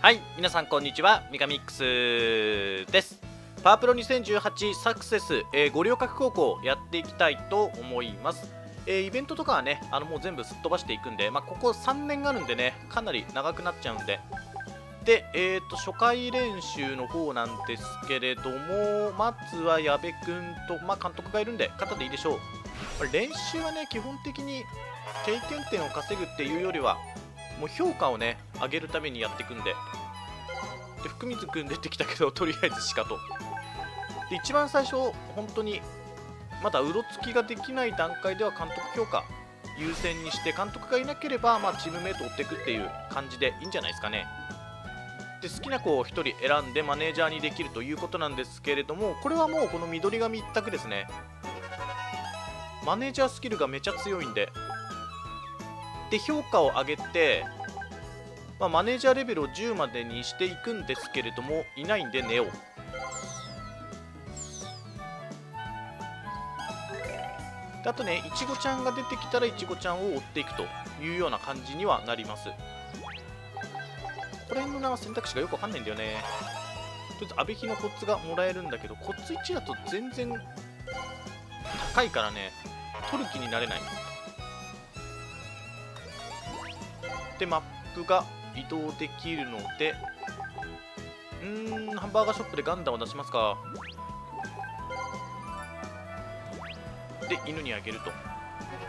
はい皆さんこんにちはミカミックスです。パワープロ2018サクセス、えー、五稜郭高校やっていきたいと思います。えー、イベントとかはね、あのもう全部すっ飛ばしていくんで、まあ、ここ3年があるんでね、かなり長くなっちゃうんで、で、えーと、初回練習の方なんですけれども、まずは矢部君と、まあ、監督がいるんで、肩でいいでしょう。練習はね、基本的に経験点を稼ぐっていうよりは、もう評価をね、上げるためにやっていくんで、で福水君出てきたけど、とりあえずしかと。で、一番最初、本当にまだうろつきができない段階では監督評価優先にして監督がいなければ、まあ、チームメイト追っていくっていう感じでいいんじゃないですかね。で好きな子を1人選んでマネージャーにできるということなんですけれどもこれはもうこの緑髪一択ですねマネージャースキルがめちゃ強いんでで評価を上げて、まあ、マネージャーレベルを10までにしていくんですけれどもいないんで寝よう。あとねいちごちゃんが出てきたらいちごちゃんを追っていくというような感じにはなります。ここら辺の選択肢がよくわかんないんだよね。とりあえず阿部比のコツがもらえるんだけどコツ1だと全然高いからね取る気になれない。でマップが移動できるのでうーんハンバーガーショップでガンダムを出しますか。で犬にあげると。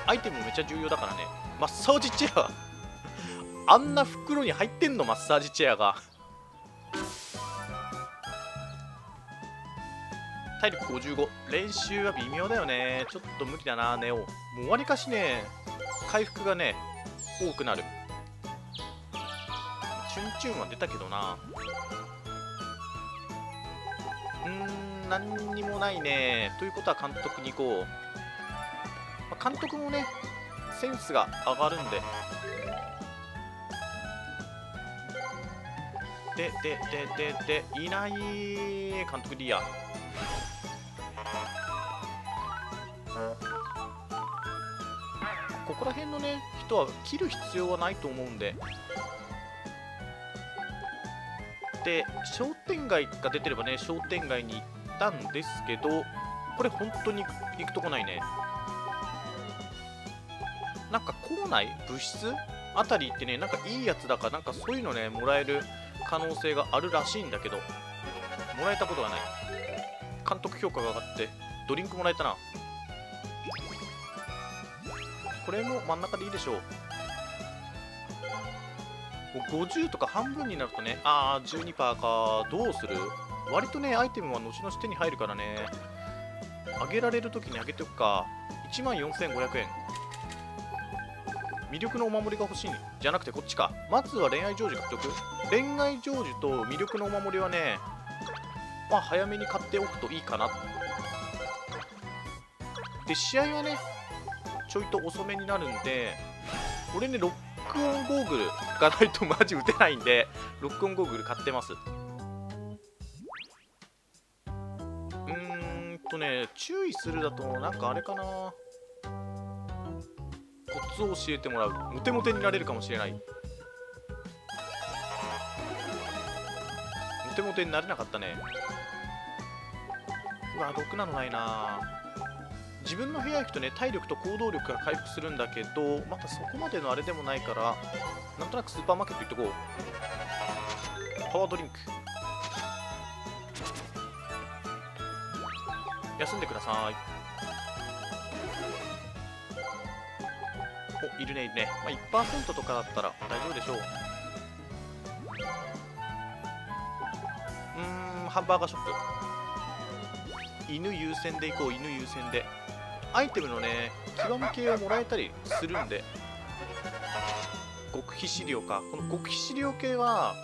アイテムめっちゃ重要だからね。マッサージチェア。あんな袋に入ってんの？マッサージチェアが。体力55練習は微妙だよね。ちょっと無理だなネオ。もうわりかしね。回復がね多くなる。チュンチュンは出たけどな。うん何にもないね。ということは監督に行こう。まあ、監督もねセンスが上がるんで。でででででいない監督でいいやここら辺のね人は切る必要はないと思うんで。で商店街が出てればね商店街に行ったんですけどこれ本当に行くとこないね。なんか校内物質あたりってねなんかいいやつだかなんかそういうのねもらえる可能性があるらしいんだけどもらえたことがない。監督評価が上がってドリンクもらえたな。これも真ん中でいいでしょう。もう50とか半分になるとねああ12%かどうする？割とねアイテムは後々手に入るからね。あげられる時にあげておくか。1万4500円。魅力のお守りが欲しい。じゃなくてこっちか。まずは恋愛成就獲得恋愛成就と魅力のお守りはねまあ早めに買っておくといいかな。で試合はねちょいと遅めになるんで俺ねロックオンゴーグルがないとマジ打てないんでロックオンゴーグル買ってます。うんとね注意するだとなんかあれかな。コツを教えてもらう。モテモテになれるかもしれない。モテモテになれなかったね。うわ毒なのないな。自分の部屋行くとね体力と行動力が回復するんだけどまたそこまでのあれでもないからなんとなくスーパーマーケット行っとこう。パワードリンク。休んでください。おいるねいるね、まあ、1%とかだったら大丈夫でしょう。うんハンバーガーショップ。犬優先でいこう犬優先で。アイテムのね極み系をもらえたりするんで。極秘資料か。この極秘資料系は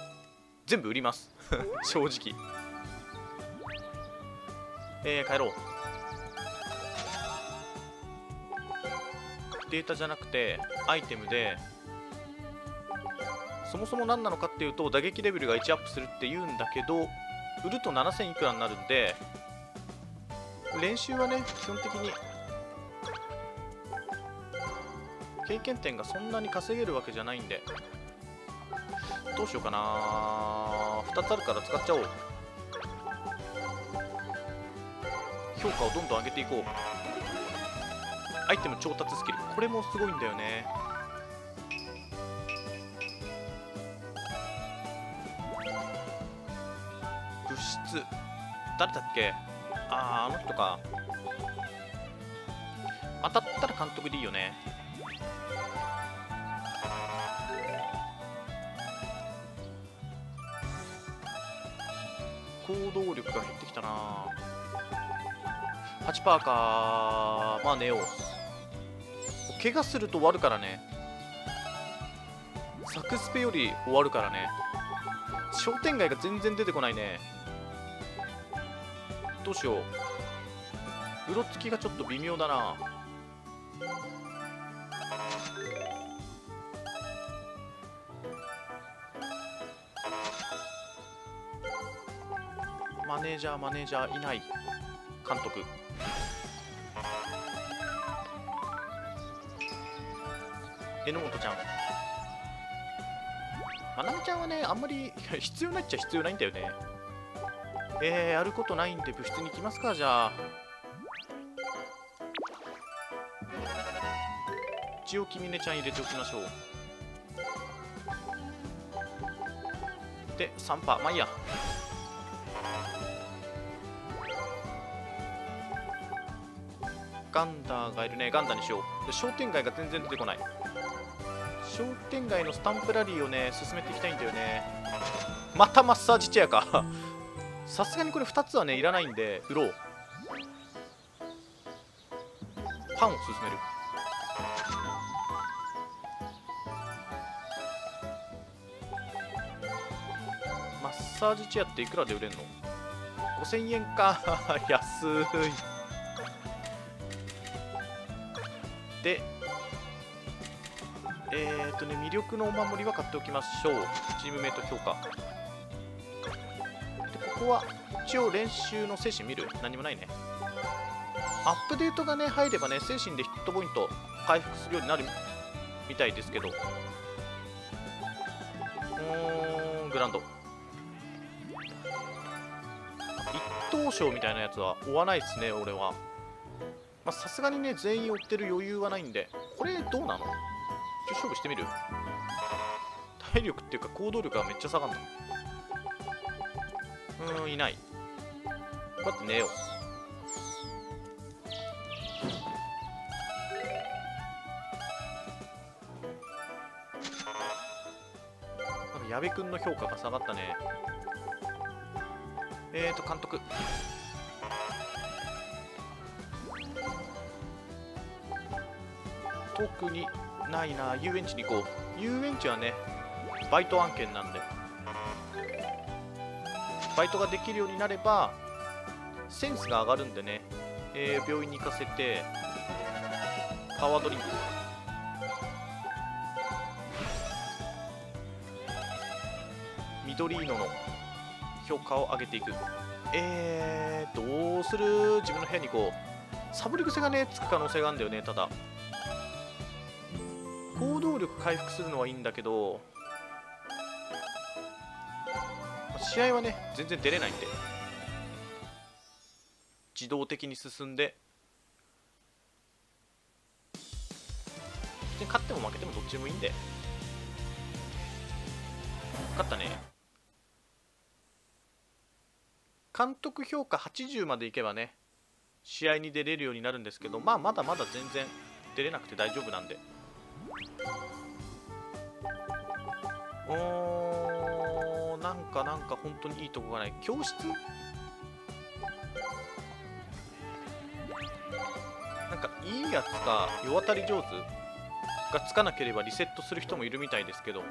全部売ります。正直。えー、帰ろう。データじゃなくてアイテムでそもそも何なのかっていうと打撃レベルが1アップするっていうんだけど売ると7000いくらになるんで練習はね基本的に経験点がそんなに稼げるわけじゃないんで。どうしようかな。2つあるから使っちゃおう。評価をどんどん上げていこう。アイテム調達スキル。これもすごいんだよね。物質。誰だっけ？あああの人か。当たったら監督でいいよね。行動力が減ってきたな。8%かまあ寝よう怪我すると終わるからね。サクスペより終わるからね。商店街が全然出てこないね。どうしよう。うろつきがちょっと微妙だな。マネージャーマネージャーいない。監督。榎本ちゃん。まなみちゃんはねあんまり 必要ないっちゃ必要ないんだよね。えー、やることないんで部室に行きますかじゃあ。一応きみねちゃん入れておきましょう。で3パーまあいいや。ガンダーがいるね。ガンダーにしよう。で商店街が全然出てこない。商店街のスタンプラリーをね進めていきたいんだよね。またマッサージチェアか。さすがにこれ2つはねいらないんで売ろう。パンを進める。マッサージチェアっていくらで売れんの？5000円か。安い。でえー、っとね魅力のお守りは買っておきましょう。チームメイト強化でここは一応練習の精神見る？何もないね。アップデートがね入ればね精神でヒットポイント回復するようになるみたいですけど。うーんグランド。一等賞みたいなやつは追わないですね俺は。まさすがにね全員追ってる余裕はないんでこれどうなの？ちょ勝負してみる？体力っていうか行動力がめっちゃ下がるの。うーんいない。こうやって寝よう。矢部君の評価が下がったね。えーと監督。特にないな。遊園地に行こう。遊園地はねバイト案件なんで。バイトができるようになればセンスが上がるんでね、えー、病院に行かせてパワードリンク。緑色の評価を上げていく。えー、どうする？自分の部屋にこう。サボり癖がねつく可能性があるんだよねただ。行動力回復するのはいいんだけど試合はね全然出れないんで自動的に進んで勝っても負けてもどっちでもいいんで。勝ったね。監督評価80までいけばね試合に出れるようになるんですけどまあまだまだ全然出れなくて大丈夫なんで。おーなんかなんか本当にいいとこがない。教室？なんかいいやつか世渡り上手がつかなければリセットする人もいるみたいですけど。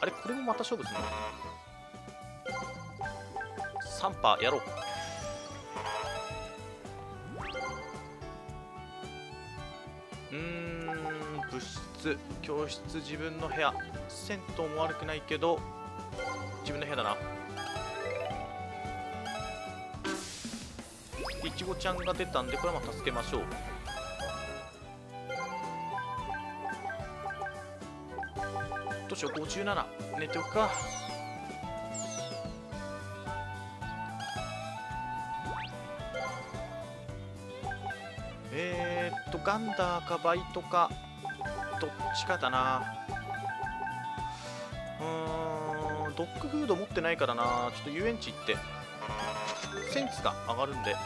あれこれもまた勝負するの？3パーやろう。うーん。物質教室自分の部屋。銭湯も悪くないけど自分の部屋だな。いちごちゃんが出たんでこれはまあ助けましょう。とうしよう57寝ておくか。えー、っとガンダーかバイトか。どっちかだな。うーんドッグフード持ってないからな。ちょっと遊園地行って。センスが上がるんで。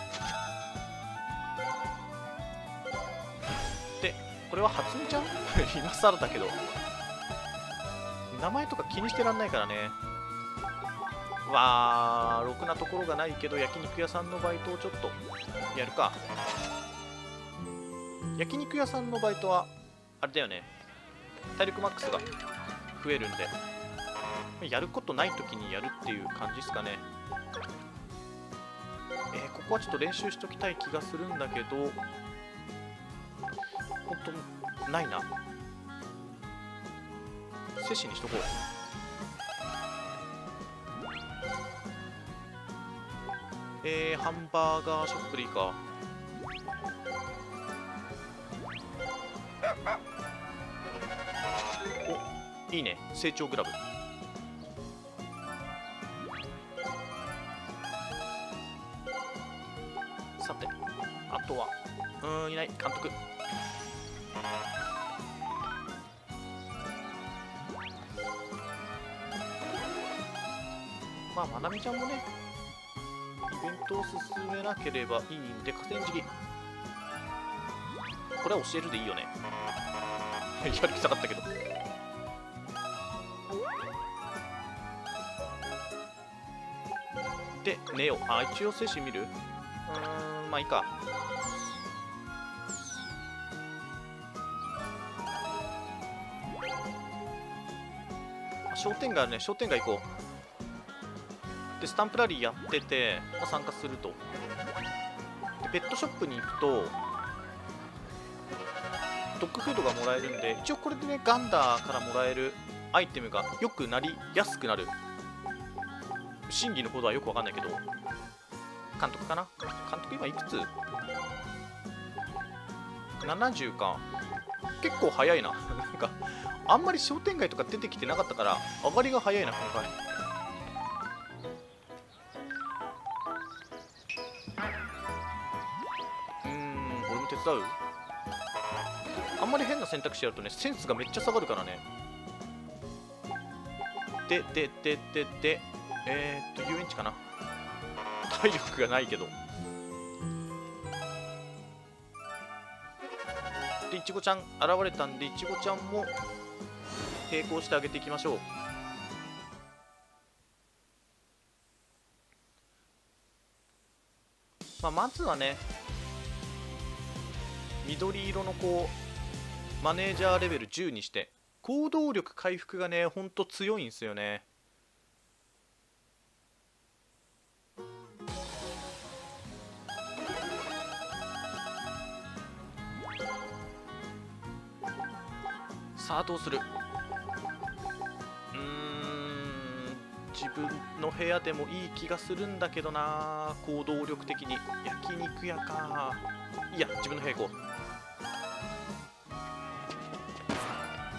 でこれは初音ちゃん？今更だけど。名前とか気にしてらんないからね。わーろくなところがないけど焼肉屋さんのバイトをちょっとやるか。焼肉屋さんのバイトはあれだよね。体力マックスが増えるんで。やることない時にやるっていう感じですかね。えー、ここはちょっと練習しときたい気がするんだけど本当ないな。摂氏にしとこう。えー、ハンバーガーショップでいいか。いいね。成長グラブ。さてあとは。うんいない。監督。まあまなみちゃんもねイベントを進めなければいいんで河川敷。これは教えるでいいよね。やる気たかったけど。で寝ようあ一応精神見る？うーんまあいいか。商店街あるね。商店街行こう。でスタンプラリーやってて、まあ、参加すると。でペットショップに行くとドッグフードがもらえるんで一応これでねガンダーからもらえるアイテムが良くなりやすくなる真偽のほどはよくわかんないけど監督かな監督今いくつ ?70 か結構早いななんかあんまり商店街とか出てきてなかったから上がりが早いな今回うーん俺も手伝うあんまり変な選択肢やるとねセンスがめっちゃ下がるからねでででででえー、っと遊園地かな。体力がないけど。でいちごちゃん現れたんでいちごちゃんも並行してあげていきましょう。まあ、まずはね緑色のこうマネージャーレベル10にして行動力回復がねほんと強いんですよね。さあどうする。うん自分の部屋でもいい気がするんだけどな行動力的に。焼肉屋か。いや自分の部屋行こ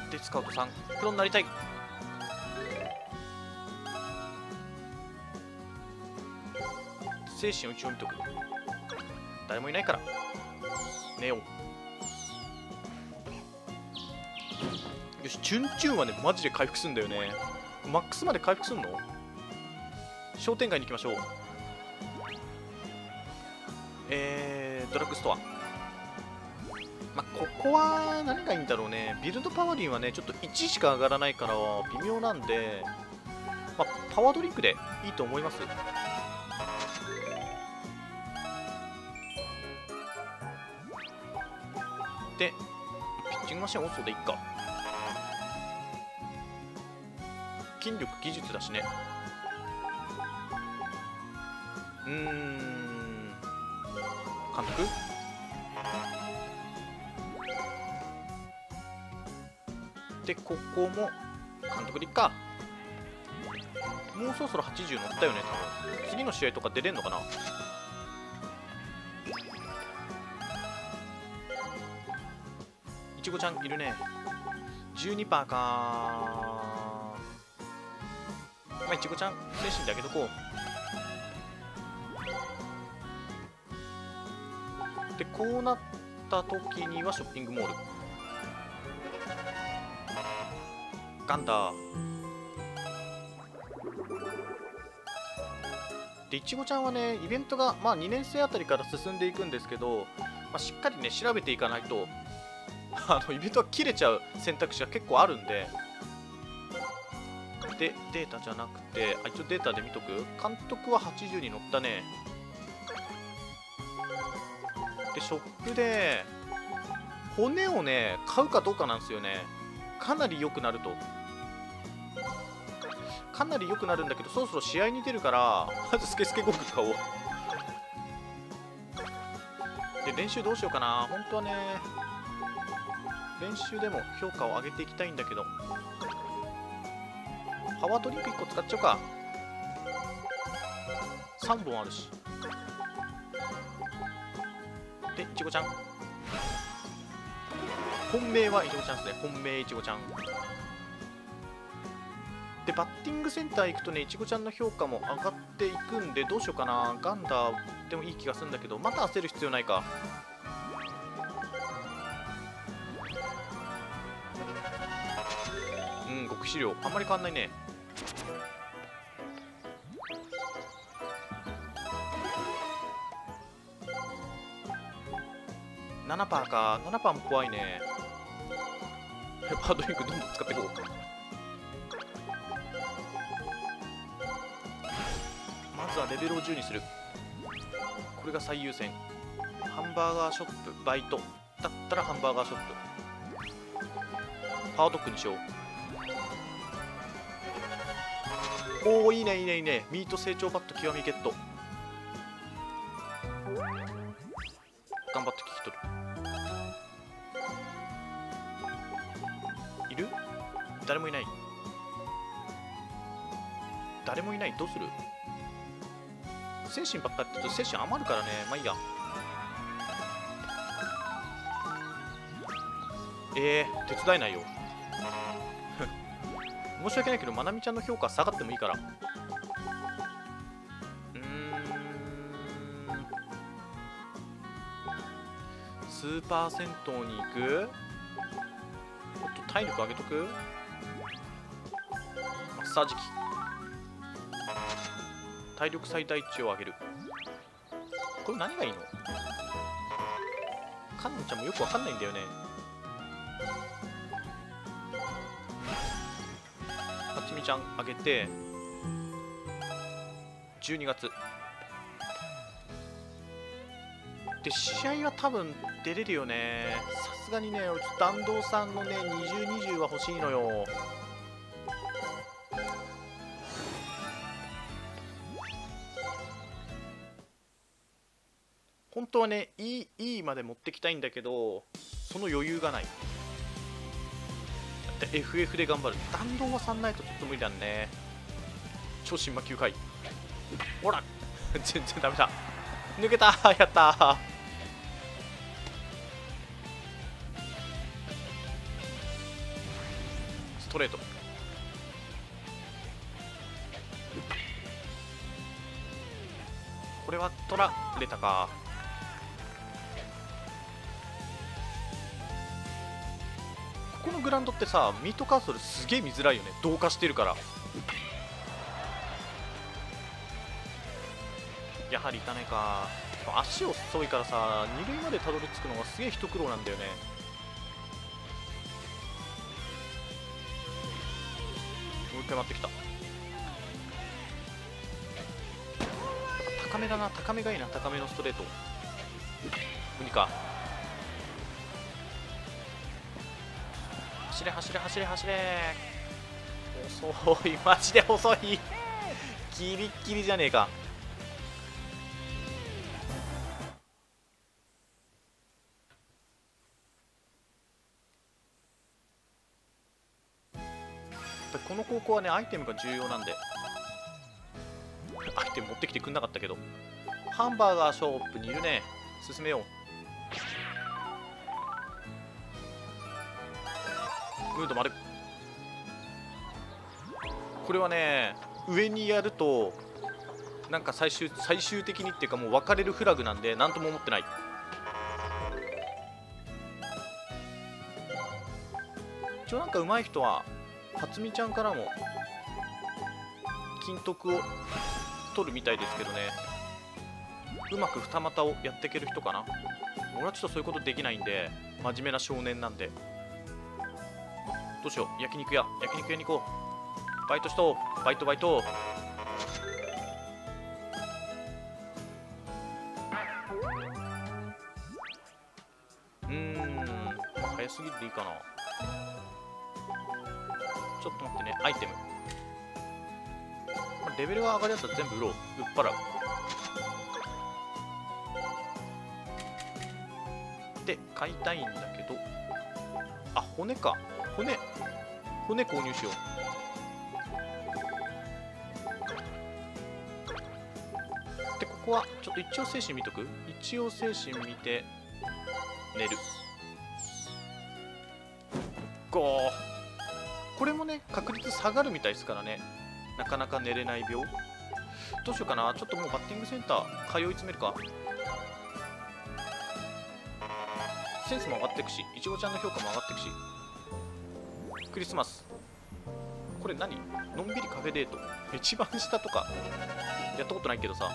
う。でスカウトさんプロになりたい。精神を一応見とく誰もいないから。寝よう。しチュンチュンはねマジで回復すんだよね。マックスまで回復すんの？商店街に行きましょう。えー、ドラッグストア。まあ、ここは何がいいんだろうね。ビルドパワリンはねちょっと1しか上がらないから微妙なんで、まあ、パワードリンクでいいと思います。でピッチングマシンオーソでいっか。筋力技術だしね。うーん。監督でここも監督でいっか。もうそろそろ80乗ったよね多分。次の試合とか出れんのかな？いちごちゃんいるね。12%かまあ、いちごちゃん精神であげとこう。でこうなった時にはショッピングモール。ガンダー。でいちごちゃんはねイベントが、まあ、2年生あたりから進んでいくんですけど、まあ、しっかりね調べていかないとあのイベントが切れちゃう選択肢が結構あるんででデータじゃなくてあ一応データで見とく？監督は80に乗ったね。でショップで骨をね買うかどうかなんですよね。かなり良くなると。かなり良くなるんだけどそろそろ試合に出るからまずスケスケゴーグ買おう。で練習どうしようかな。本当はね練習でも評価を上げていきたいんだけど。パワードリンク1個使っちゃうか。3本あるし。でいちごちゃん。本命はいちごちゃんですね。本命いちごちゃん。でバッティングセンター行くとねいちごちゃんの評価も上がっていくんでどうしようかな。ガンダーでもいい気がするんだけどまた焦る必要ないか。うん極資料。あんまり変わんないね。7パーか7パーも怖いね。パードリンクどんどん使っていこうまずはレベルを10にする。これが最優先。ハンバーガーショップバイト。だったらハンバーガーショップ。パワードッグにしよう。おおいいねいいねいいね。ミート成長バット極みゲット。する。精神ばっかって言うと精神余るからね。まあいいや。えー、手伝えないよ。申し訳ないけどまなみちゃんの評価下がってもいいから。うん。スーパー銭湯に行く？ちょっと体力上げとく？マッサージ機。体力最大値を上げる。これ何がいいの？かんちゃんもよくわかんないんだよね。はちみちゃん上げて12月。で試合は多分出れるよね。さすがにねちょっと弾道さんのね2020は欲しいのよ。はねいいまで持ってきたいんだけどその余裕がない。FF で頑張る。弾道は3ないとちょっと無理だね。超新魔球回。ほら 全然ダメだ。抜けた。やった。ストレート。これは取られたか。このグランドってさミートカーソルすげえ見づらいよね。同化してるから。やはりいたねか。足遅いからさ二塁までたどり着くのがすげえ一苦労なんだよね。もう一回回ってきた。高めだな。高めがいいな。高めのストレート。無理か。走れ走れ走れ走れ。遅いマジで遅い。ギリッギリじゃねえか。この高校はねアイテムが重要なんで。アイテム持ってきてくんなかったけど。ハンバーガーショップにいるね。進めよう。ムード丸。これはね上にやるとなんか最終最終的にっていうかもう別れるフラグなんで何とも思ってない。一応なんか上手い人は初美ちゃんからも金徳を取るみたいですけどね。うまく二股をやっていける人かな。俺はちょっとそういうことできないんで真面目な少年なんで。どうしよう。焼肉屋。焼肉屋に行こう。バイトしとバイトバイト。うん。まあ早すぎるでいいかな。ちょっと待ってね。アイテム。レベルが上がるやつは全部売ろう。売っ払う。で買いたいんだけど。あ骨か。骨。骨購入しよう。でここはちょっと一応精神見とく？一応精神見て寝る。ゴー。これもね確率下がるみたいですからね。なかなか寝れない病。どうしようかな。ちょっともうバッティングセンター通い詰めるか。センスも上がっていくしいちごちゃんの評価も上がっていくし。クリスマス。これ何？のんびりカフェデート。一番下とか。やったことないけどさ。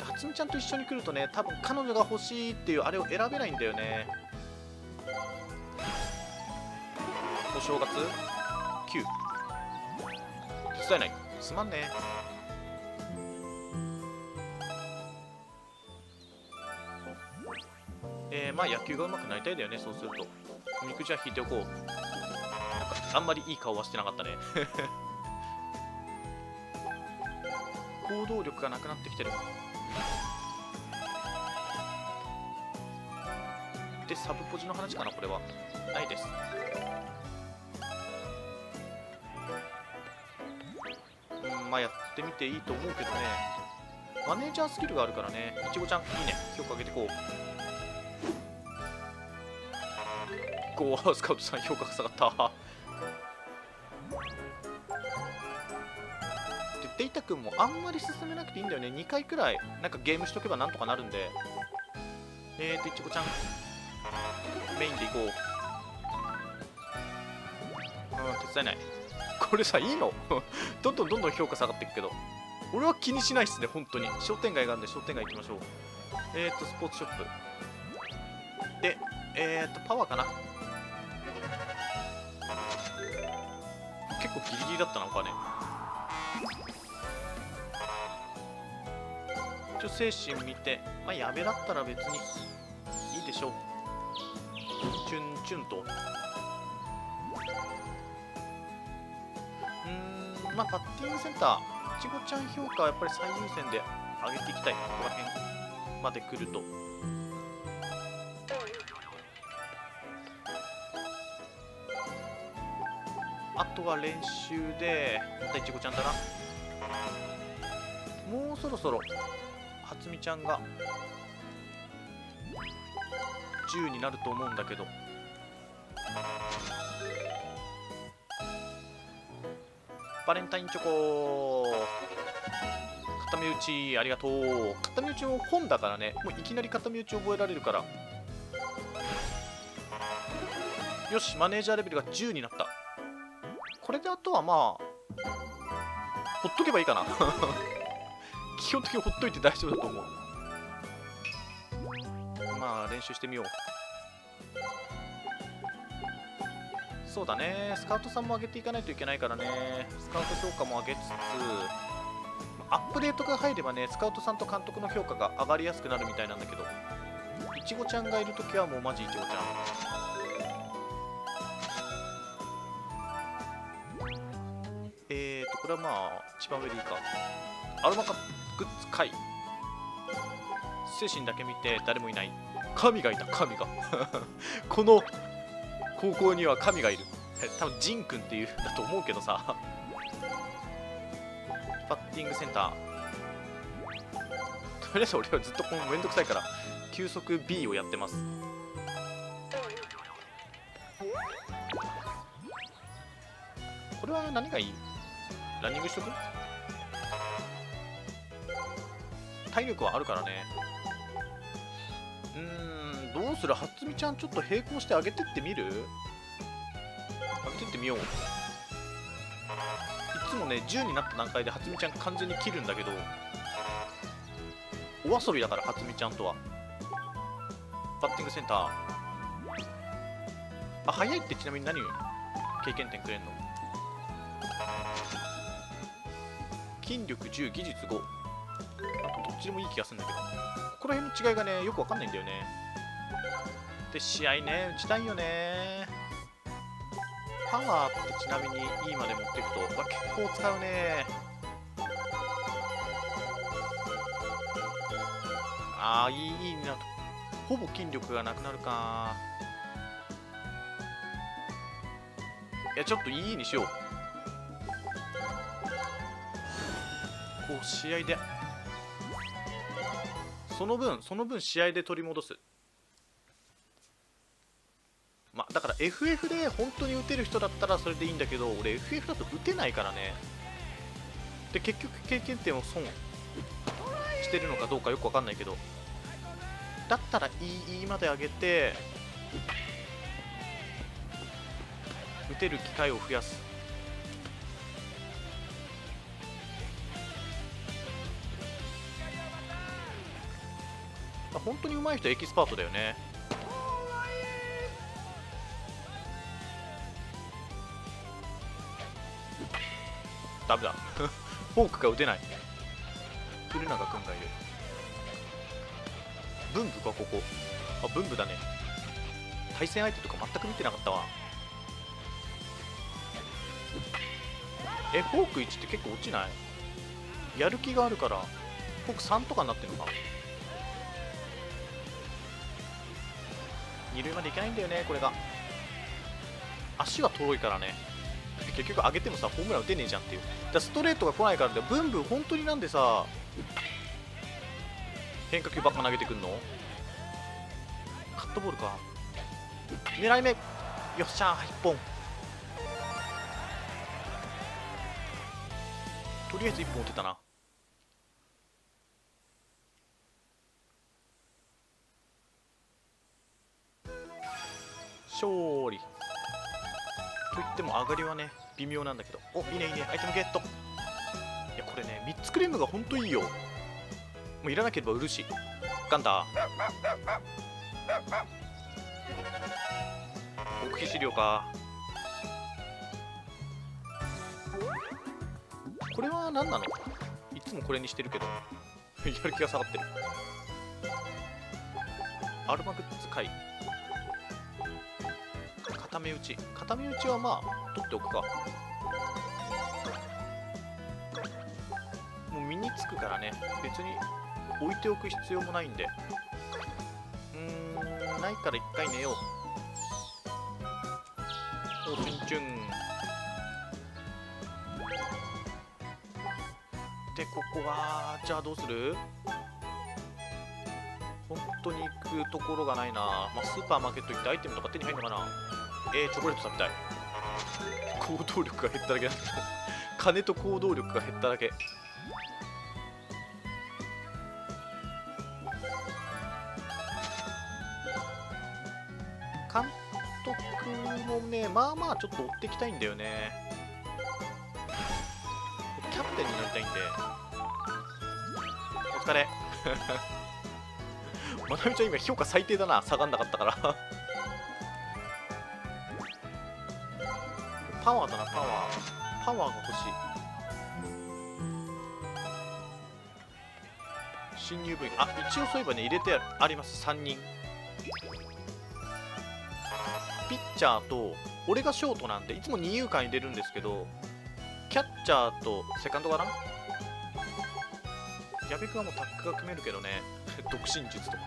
初美ちゃんと一緒に来るとね多分彼女が欲しいっていうあれを選べないんだよね。お正月 ?9 手伝えない。すまんね。まあ野球が上手くなりたいだよねそうすると。おみくじは引いておこう。なんかあんまりいい顔はしてなかったね。行動力がなくなってきてる。でサブポジの話かなこれは。ないです。うんまあやってみていいと思うけどね。マネージャースキルがあるからね。いちごちゃんいいね。評価上げてこう。ゴースカウトさん評価が下がった。でデイタ君もあんまり進めなくていいんだよね。2回くらいなんかゲームしとけばなんとかなるんで。えーといちごちゃん。メインでいこう。うん手伝えない。これさいいの？どんどんどんどん評価下がっていくけど。俺は気にしないっすね本当に。商店街があるんで商店街行きましょう。えーとスポーツショップ。でえーとパワーかな。構ギリギリだったなお金。一応精神見て。まあやべだったら別にいいでしょう。チュンチュンと。うんまあバッティングセンター。いちごちゃん評価はやっぱり最優先で上げていきたい。ここら辺まで来ると。練習でまたいちごちゃんだな。もうそろそろ初美ちゃんが10になると思うんだけど。バレンタインチョコ片目打ちありがとう。片目打ちも本だからね。もういきなり片目打ち覚えられるから。よしマネージャーレベルが10になった。これであとはまあほっとけばいいかな。基本的にほっといて大丈夫だと思う。まあ練習してみよう。そうだね。スカウトさんも上げていかないといけないからね。スカウト評価も上げつつアップデートが入ればねスカウトさんと監督の評価が上がりやすくなるみたいなんだけど。いちごちゃんがいるときはもうマジいちごちゃん。はまあ一番上でいいか。アロマカグッズ会精神だけ見て誰もいない。神がいた神が。この高校には神がいる。多分ジンくんっていうんだと思うけどさ。バッティングセンター。とりあえず俺はずっとこのめんどくさいから急速 B をやってます。これは何がいい？ランニングしとく？体力はあるからね。うーんどうする？はつみちゃんちょっと並行して上げてってみる？上げてってみよう。いつもね10になった段階ではつみちゃん完全に切るんだけどお遊びだからはつみちゃんとは。バッティングセンター。あ早いってちなみに何経験点くれんの？筋力10技術5どっちでもいい気がするんだけど。ここら辺の違いがねよくわかんないんだよね。で試合ね打ちたいよね。パワーってちなみに E まで持っていくと結構使うね。ああいいいいなと。ほぼ筋力がなくなるか。いやちょっといいにしよう。こう試合で。その分その分試合で取り戻す。まあだから FF で本当に打てる人だったらそれでいいんだけど俺 FF だと打てないからね。で結局経験点を損してるのかどうかよくわかんないけど。だったら EE まで上げて打てる機会を増やす。本当に上手い人はエキスパートだよね。ダメだ。フォークが打てない。古永君がいるブンブかここ。あブンブだね。対戦相手とか全く見てなかったわ。えフォーク1って結構落ちない？やる気があるからフォーク3とかになってるのか二塁までいけないんだよねこれが。足が遠いからね。結局上げてもさホームラン打てねえじゃんっていう。だストレートが来ないからでブンブン本当になんでさ変化球ばっか投げてくんの？カットボールか。狙い目。よっしゃー1本。とりあえず1本打てたな。勝利。といっても上がりはね微妙なんだけど。おいいねいいね。アイテムゲット。いやこれね3つクレームがほんといいよ。もういらなければ売るし。ガンダー。極秘資料か。これは何なの？いつもこれにしてるけど。やる気が下がってる。アルマグッズ回固め打ち。固め打ちはまあ取っておくか。もう身につくからね。別に置いておく必要もないんで。うーんないから一回寝よう。おチュンチュン。でここはじゃあどうする？本当に行くところがないな、まあ、スーパーマーケット行ってアイテムとか手に入るのかな。えー、チョコレート食べたい。行動力が減っただけだ。金と行動力が減っただけ。監督もねまあまあちょっと追っていきたいんだよね。キャプテンになりたいんで。お疲れ。まなみちゃん今評価最低だな。下がんなかったから。パワーだなパワー。パワーが欲しい。新入部員あ一応そういえばね入れてあります。3人。ピッチャーと俺がショートなんでいつも二遊間に出るんですけどキャッチャーとセカンドかな？矢部君はもうタックが組めるけどね。独身術とか。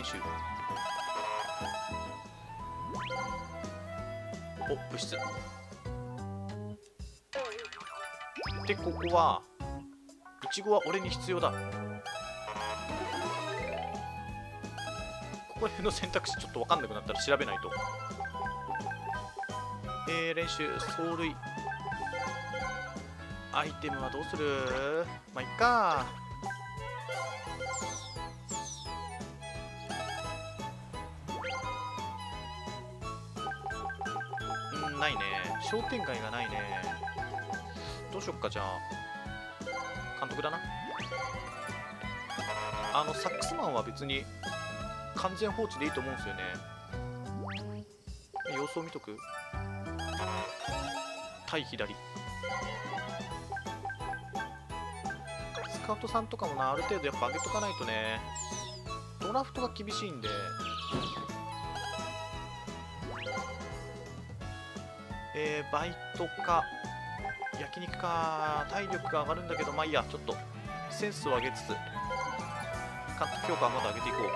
練習お物質。でここはいちごは俺に必要だ。これの選択肢ちょっと分かんなくなったら調べないと。えー、練習走塁アイテムはどうする？まあいっか。商店街がないね。どうしよっかじゃあ。監督だな。あのサックスマンは別に完全放置でいいと思うんですよね。様子を見とく？対左。スカウトさんとかもなある程度やっぱ上げとかないとね。ドラフトが厳しいんで。えー、バイトか焼肉か体力が上がるんだけどまあいいやちょっとセンスを上げつつ監督強化はまだ上げていこう。い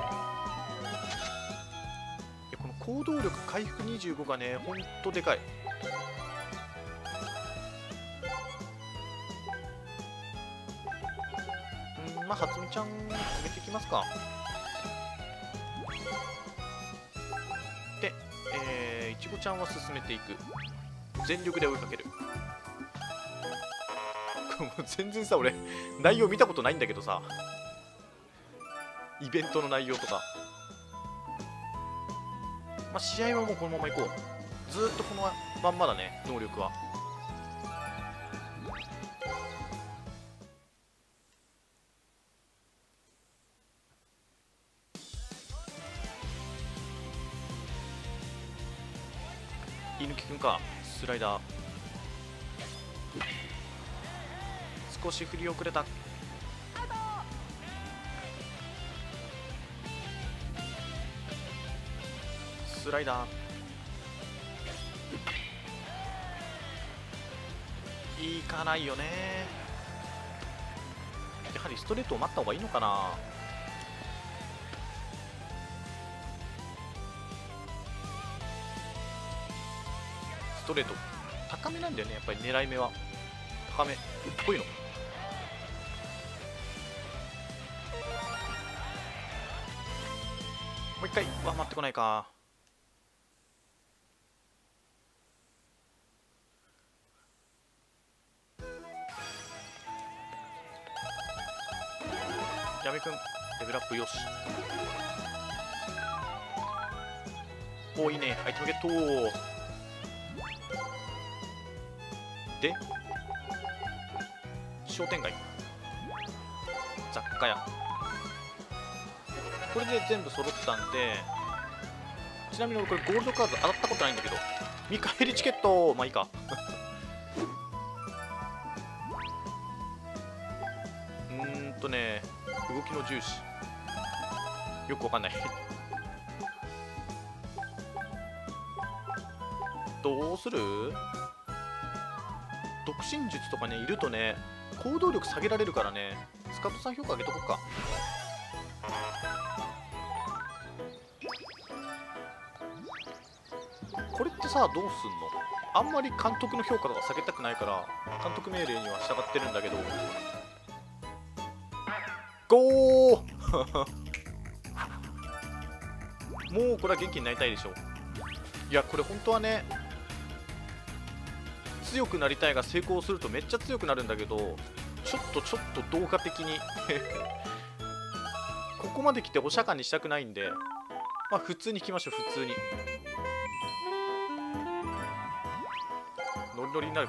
やこの行動力回復25がねほんとでかい。うんまあ初美ちゃん上げていきますか。でえー、いちごちゃんは進めていく。全力で追いかける。全然さ俺内容見たことないんだけどさ。イベントの内容とか。まあ試合はもうこのまま行こう。ずっとこのまんまだね能力は。犬木くんか。スライダー。少し振り遅れた。スライダー。いかないよね。やはりストレートを待った方がいいのかな。ストレート。高めなんだよねやっぱり狙い目は。高め。こういうの。もう一回。うわ待ってこないか。やめくんレベルアップよし。おいいね。アイテムゲット。で商店街。雑貨屋。これで全部揃ったんでちなみに俺これゴールドカード当たったことないんだけど見返りチケット。まあいいか。うんとね動きの重視。よくわかんない。どうする？独身術とかねいるとね行動力下げられるからねスカットさん評価上げとこうか。これってさどうすんの？あんまり監督の評価とか下げたくないから監督命令には従ってるんだけど。ゴー！もうこれは元気になりたいでしょ。いやこれ本当はね強くなりたいが成功するとめっちゃ強くなるんだけどちょっとちょっと動画的に ここまで来てお釈迦にしたくないんでまあ普通に引きましょう普通に。ノリノリになる。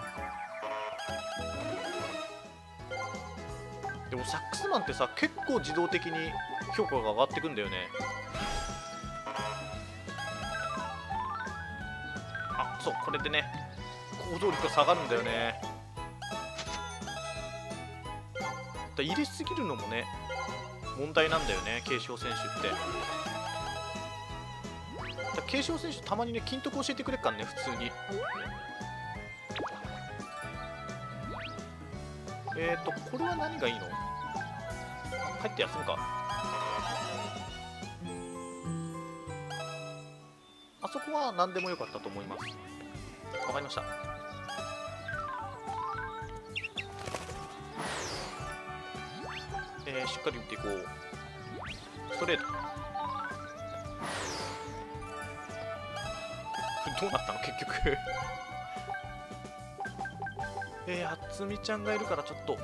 でもサックスマンってさ結構自動的に評価が上がってくんだよね。あそうこれでね行動力が下がるんだよね。だ入れすぎるのもね問題なんだよね継承選手って。だ継承選手たまにね金徳教えてくれっからね普通に。えっ、ー、とこれは何がいいの？帰って休むか。あそこは何でもよかったと思います。わかりました。しっかり打っていこう。ストレート。どうなったの？結局。えー、あつみちゃんがいるからちょっと。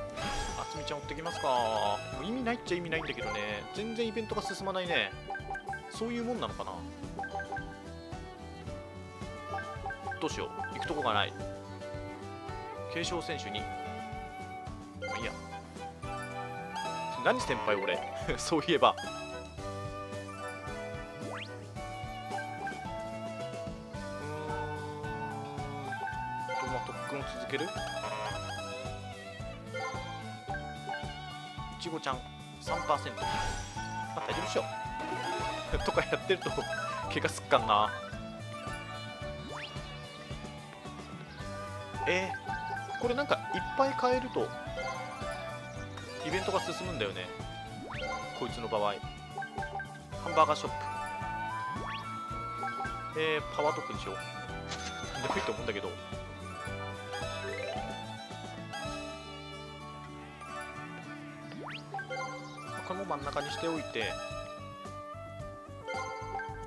あつみちゃん追ってきますか。意味ないっちゃ意味ないんだけどね。全然イベントが進まないね。そういうもんなのかな？どうしよう。行くとこがない。継承選手に。何先輩俺？そういえば。うん。とまあ特訓を続ける？いちごちゃん。3%まあ大丈夫っしょ。とかやってると怪我すっかんな。えー、これなんかいっぱい買えるとイベントが進むんだよね。こいつの場合。ハンバーガーショップ。えー、パワートップにしよう。でもいいと思うんだけど。これも真ん中にしておいて。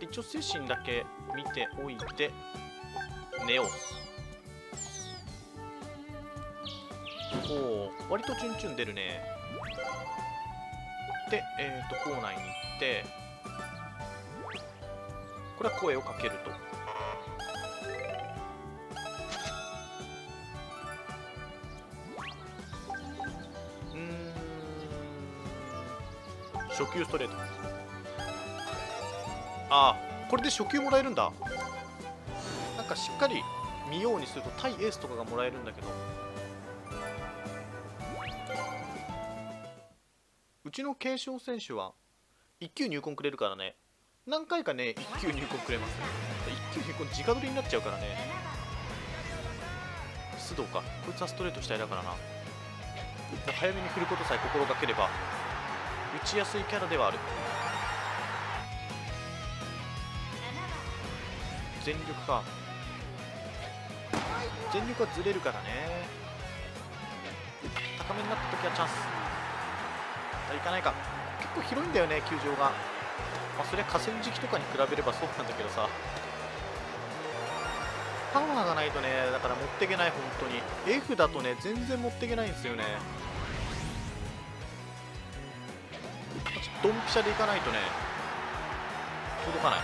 一応精神だけ見ておいて。寝よう。おお割とチュンチュン出るね。でえっ、ー、と校内に行ってこれは声をかけると。うん。初級ストレート。ああこれで初級もらえるんだ。なんかしっかり見ようにすると対エースとかがもらえるんだけど。継承選手は1級入魂くれるからね。何回かね1級入魂くれます1級入魂直取りになっちゃうからね。須藤か。こいつはストレート主体だからな。早めに振ることさえ心がければ打ちやすいキャラではある。全力か。全力はずれるからね。高めになった時はチャンス。いかないか。結構広いんだよね球場が。まあそりゃ河川敷とかに比べればそうなんだけどさ。パワーがないとねだから持っていけない本当に。F だとね全然持っていけないんですよね。ドンピシャでいかないとね届かない。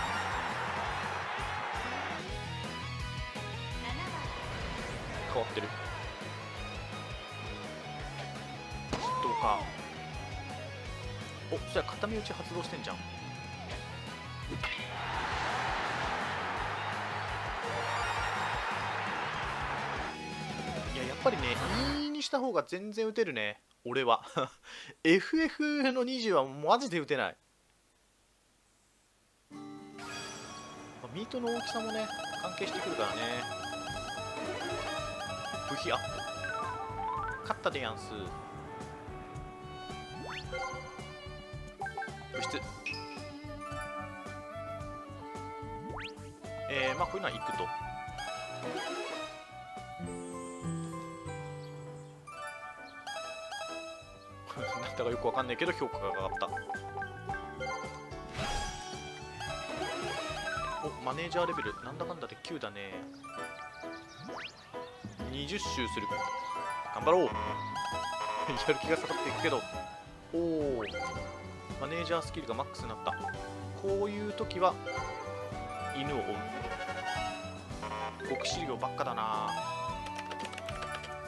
変わってる。おそりゃ片身打ち発動してんじゃん。いややっぱりね2にした方が全然打てるね。俺は。FF の20はマジで打てない。ミートの大きさもね関係してくるからね。ブヒア勝ったでやんす。えー、まあこういうのは行くと。なんだかよくわかんないけど評価が上がった。おマネージャーレベルなんだかんだで9だね。20周する。頑張ろう。やる気が下がっていくけど。おおマネージャースキルがマックスになった。こういう時は犬を追う。極資料ばっかだな。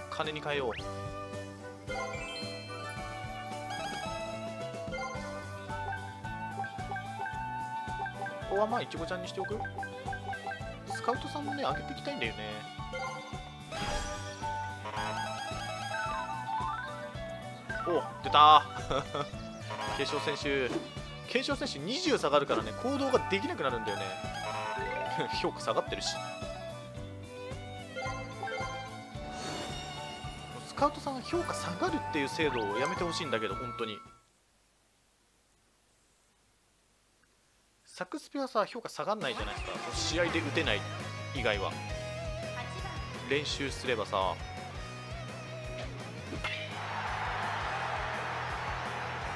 金に変えよう。ここはまあいちごちゃんにしておく？スカウトさんもね上げていきたいんだよね。お出た。継承選手。継承選手20下がるからね行動ができなくなるんだよね。評価下がってるし。カウトさんは評価下がるっていう制度をやめてほしいんだけど本当に。サクスピはさ評価下がんないじゃないですか。試合で打てない以外は。練習すればさ。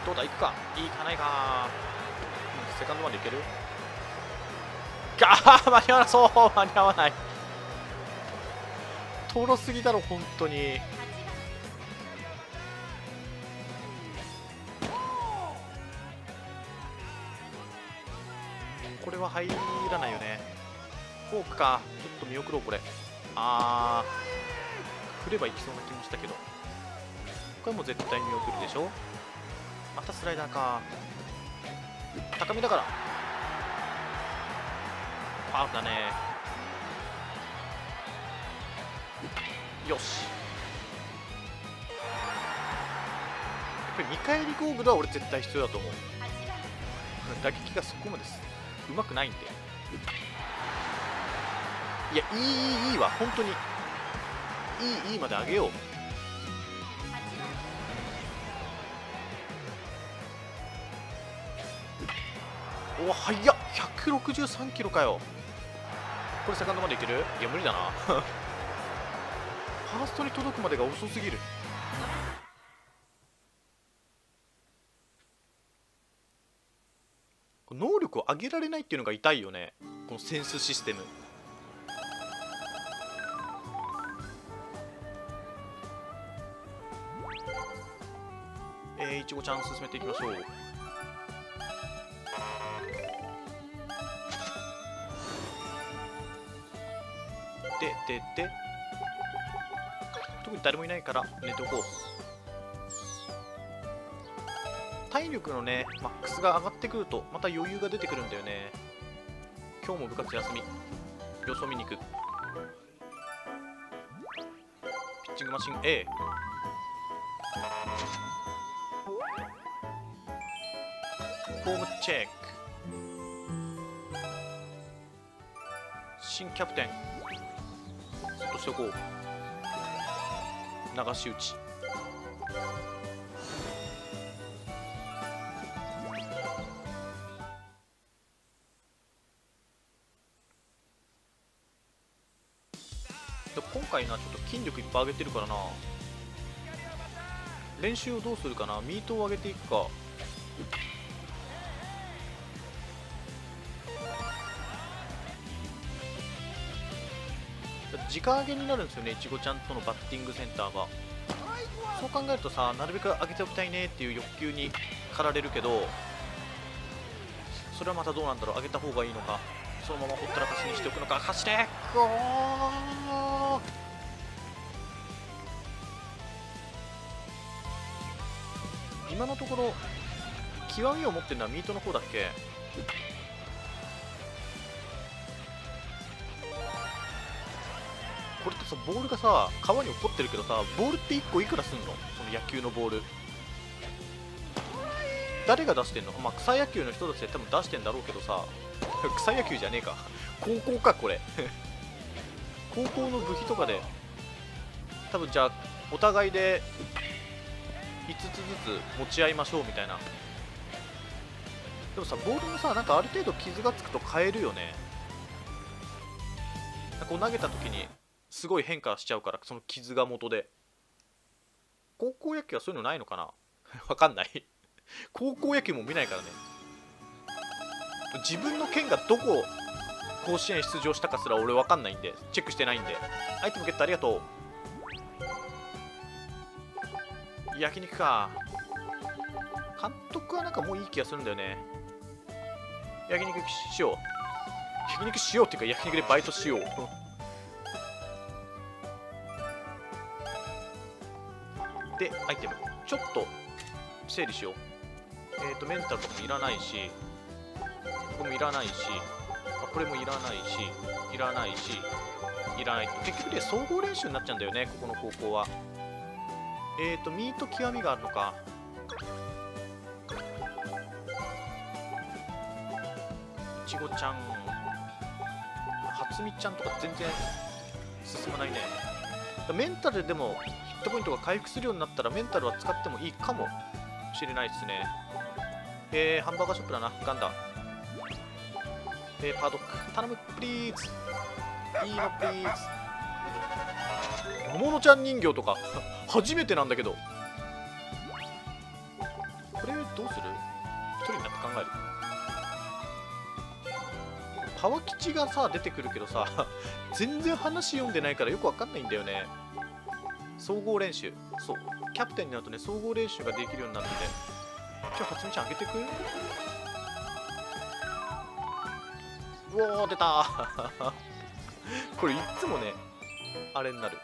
どうだ？行くか。行かないか、セカンドまでいける？ああ間に合わなそう間に合わない。とろすぎだろ本当に。れは入らないよね。フォークか。ちょっと見送ろうこれ。あー。振ればいきそうな気もしたけど。これも絶対見送るでしょ。またスライダーか。高めだから。ファウルだね。よし。やっぱり見返りゴーグルは俺絶対必要だと思う。打撃がそこまですうまくないんでいやいいいいいいわ。本当に。いいいいまで上げよう。お速っ。163キロかよ。これセカンドまでいける？いや無理だな。ファーストに届くまでが遅すぎる能力を上げられないっていうのが痛いよね。このセンスシステム。えー、いちごちゃん進めていきましょう。ででで。特に誰もいないから寝ておこう。体力のねマックスが上がってくるとまた余裕が出てくるんだよね。今日も部活休み。様子を見に行く。ピッチングマシン A フォームチェック。新キャプテン。そっとしておこう。流し打ち。回なちょっと筋力いっぱい上げてるからな。練習をどうするかな。ミートを上げていくか。直上げになるんですよねいちごちゃんとのバッティングセンターが。そう考えるとさなるべく上げておきたいねっていう欲求に駆られるけどそれはまたどうなんだろう。上げた方がいいのか。そのままほったらかしにしておくのか。走れ!ゴー今のところ極みを持ってるのはミートの方だっけ？これってさボールがさ川に落っこってるけどさボールって1個いくらすんの？その野球のボール。誰が出してんの？まあ草野球の人たちで多分出してんだろうけどさ草野球じゃねえか。高校かこれ。高校の部費とかで多分じゃあお互いで5つずつ持ち合いましょうみたいな。でもさボールもさなんかある程度傷がつくと変えるよね。こう投げた時にすごい変化しちゃうからその傷が元で。高校野球はそういうのないのかな？わかんない。高校野球も見ないからね。自分の県がどこ甲子園出場したかすら俺わかんないんでチェックしてないんで。アイテムゲットありがとう。焼肉か。監督はなんかもういい気がするんだよね。焼肉しよう。焼肉しようっていうか焼肉でバイトしよう。でアイテム。ちょっと整理しよう。えっ、ー、とメンタルとかもいらないし。これもいらないし。あこれもいらないし。いらないし。いらない。結局ね総合練習になっちゃうんだよねここの高校は。えっ、ー、とミート極みがあるのか。いちごちゃん。はつみちゃんとか全然進まないね。メンタルでもヒットポイントが回復するようになったらメンタルは使ってもいいかもしれないですね。えー、ハンバーガーショップだな。ガンダ。えー、パードック。頼むプリーズ。いいのプリーズ。桃のちゃん人形とか。初めてなんだけど。これどうする？一人になって考える。パワ吉がさ出てくるけどさ全然話読んでないからよくわかんないんだよね。総合練習。そう。キャプテンになるとね総合練習ができるようになるんで。今日初美ちゃんあげてく？うおー出た。これいっつもねあれになる。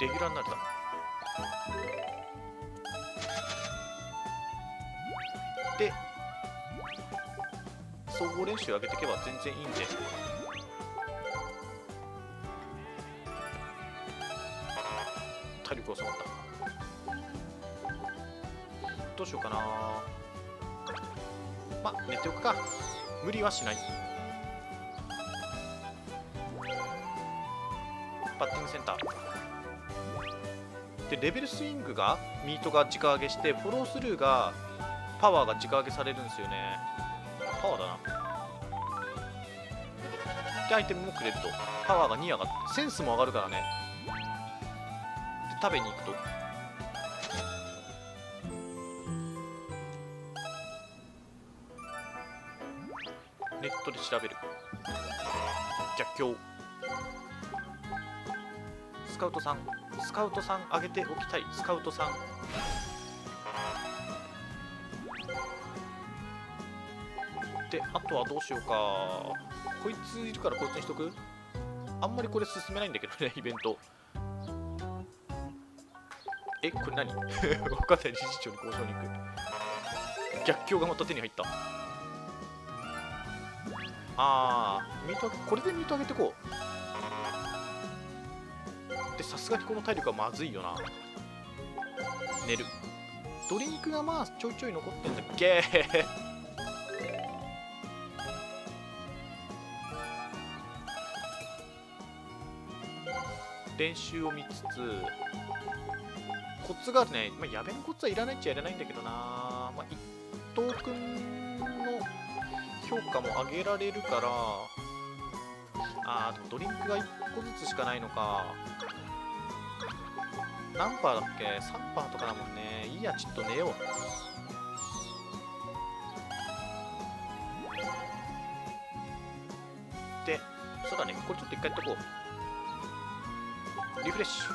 レギュラーになるだで総合練習上げていけば全然いいんで。体力が下がった。どうしようかな。まあ寝ておくか。無理はしない。バッティングセンター。でレベルスイングがミートが直上げしてフォロースルーがパワーが直上げされるんですよね。パワーだな。でアイテムもくれるとパワーが2上がってセンスも上がるからね。で食べに行くと。ネットで調べる。逆境スカウトさん。スカウトさん上げておきたい。スカウトさん。であとはどうしようか。こいついるからこいつにしとく？あんまりこれ進めないんだけどね イベント。えこれ何？わかんない。理事長に交渉に行く。逆境がまた手に入った。あーミートこれでミート上げてこう。がにこの体力はまずいよな。寝る。ドリンクがまあちょいちょい残ってんだっけ？練習を見つつコツがあるね、まあ、やべのコツはいらないっちゃいらないんだけどな、まあ、一等君の評価も上げられるからあーでもドリンクが1個ずつしかないのか。何パーだっけ？3パーとかだもんね。いいやちょっと寝ようでそうだね。これちょっと一回やっとこう。リフレッシュ。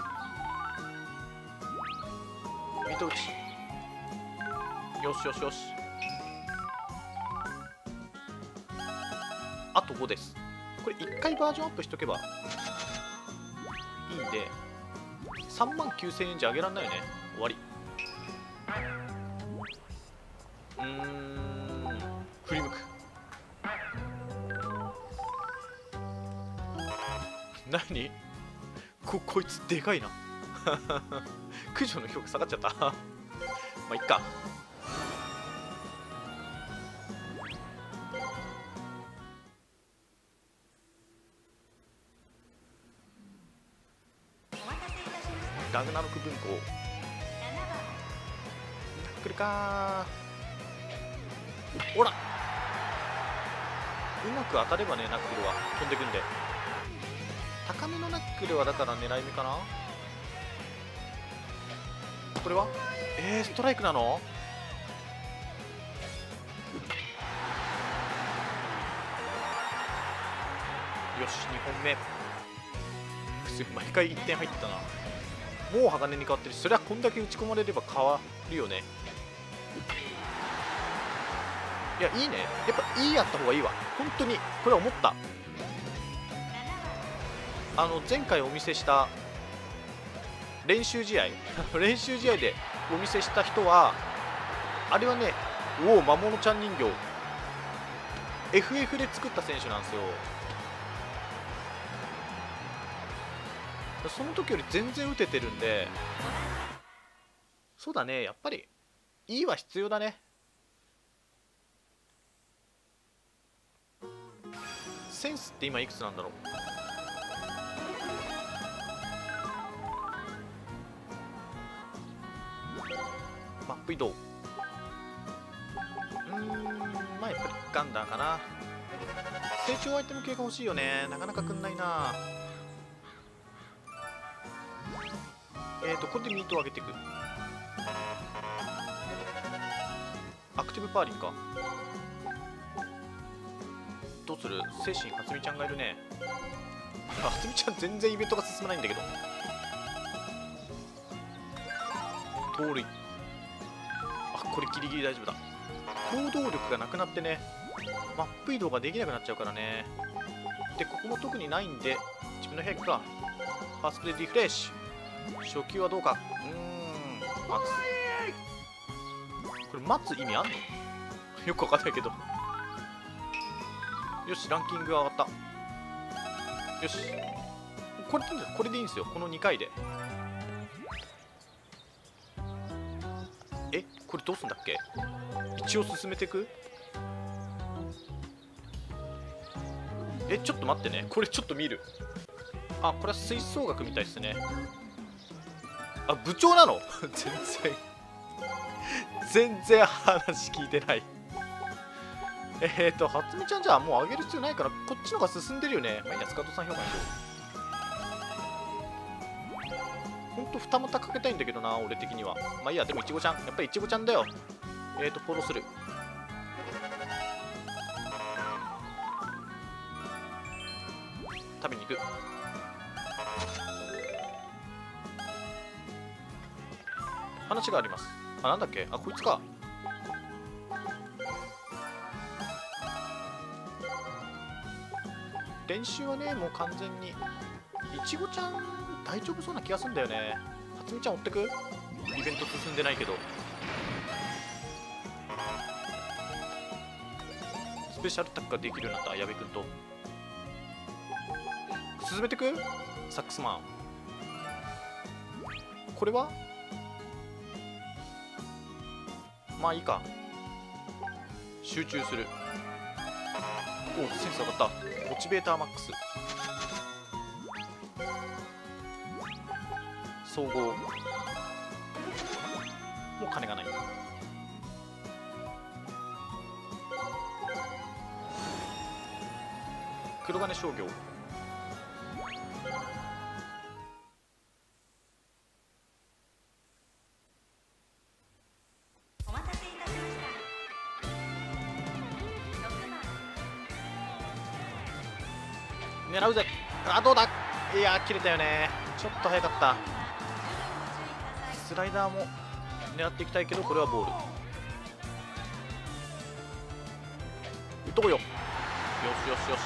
ミート打ちよしよしよし。あと5です。これ1回バージョンアップしとけばいいんで。3万9000円じゃ上げらんないよね。終わり。うーん。振り向く。何？ここいつでかいな。駆除の評価下がっちゃった。まあいっか。ラグナロク文庫。ナックルかほら。うまく当たればねナックルは。飛んでくんで。高めのナックルはだから狙い目かな。これは？えー、ストライクなの？よし2本目。毎回1点入ってたな。もう鋼に変わってるしそれはこんだけ打ち込まれれば変わるよね。いやいいね。やっぱいいやった方がいいわ。本当にこれは思った。あの前回お見せした練習試合。練習試合でお見せした人はあれはねおお魔物ちゃん人形。FF で作った選手なんですよ。その時より全然打ててるんでそうだねやっぱりいいは必要だね。センスって今いくつなんだろう？マップ移動。うんまあやっぱりガンダーかな。成長アイテム系が欲しいよね。なかなかくんないな。えーとこれでミートを上げていく。アクティブパーリンか。どうする？精神はつみちゃんがいるね。はつみちゃん全然イベントが進まないんだけど。盗塁あこれギリギリ大丈夫だ。行動力がなくなってね。マップ移動ができなくなっちゃうからね。でここも特にないんで自分の部屋行くか。ファーストでリフレッシュ。初級はどうか？うーん待つこれ待つ意味あんの？よくわかんないけど。よしランキング上がった。よし。これでいいんですこれでいいんですよ。この2回で。え？これどうすんだっけ？一応進めていく？え？ちょっと待ってね。これちょっと見る。あこれは吹奏楽みたいですね。あ部長なの？全然。全然話聞いてない。えっ、とはつみちゃんじゃあもう上げる必要ないからこっちの方が進んでるよね。まあいいやスカートさん評価にしよう。ほんと二股かけたいんだけどな俺的には。まあいいやでもいちごちゃん。やっぱりいちごちゃんだよ。えっ、ー、とフォローする。食べに行く。話があります。あなんだっけ？あこいつか。練習はねもう完全に。いちごちゃん大丈夫そうな気がするんだよね。はつみちゃん追ってく？イベント進んでないけど。スペシャルタックができるようになった矢部君と。進めてく？サックスマン。これは？まあいいか。集中する。おセンス上がった。モチベーターマックス。総合。もう金がない。黒金商業。どうだ？いや切れたよね。ちょっと早かった。スライダーも狙っていきたいけどこれはボール。打とうよ。よしよしよし。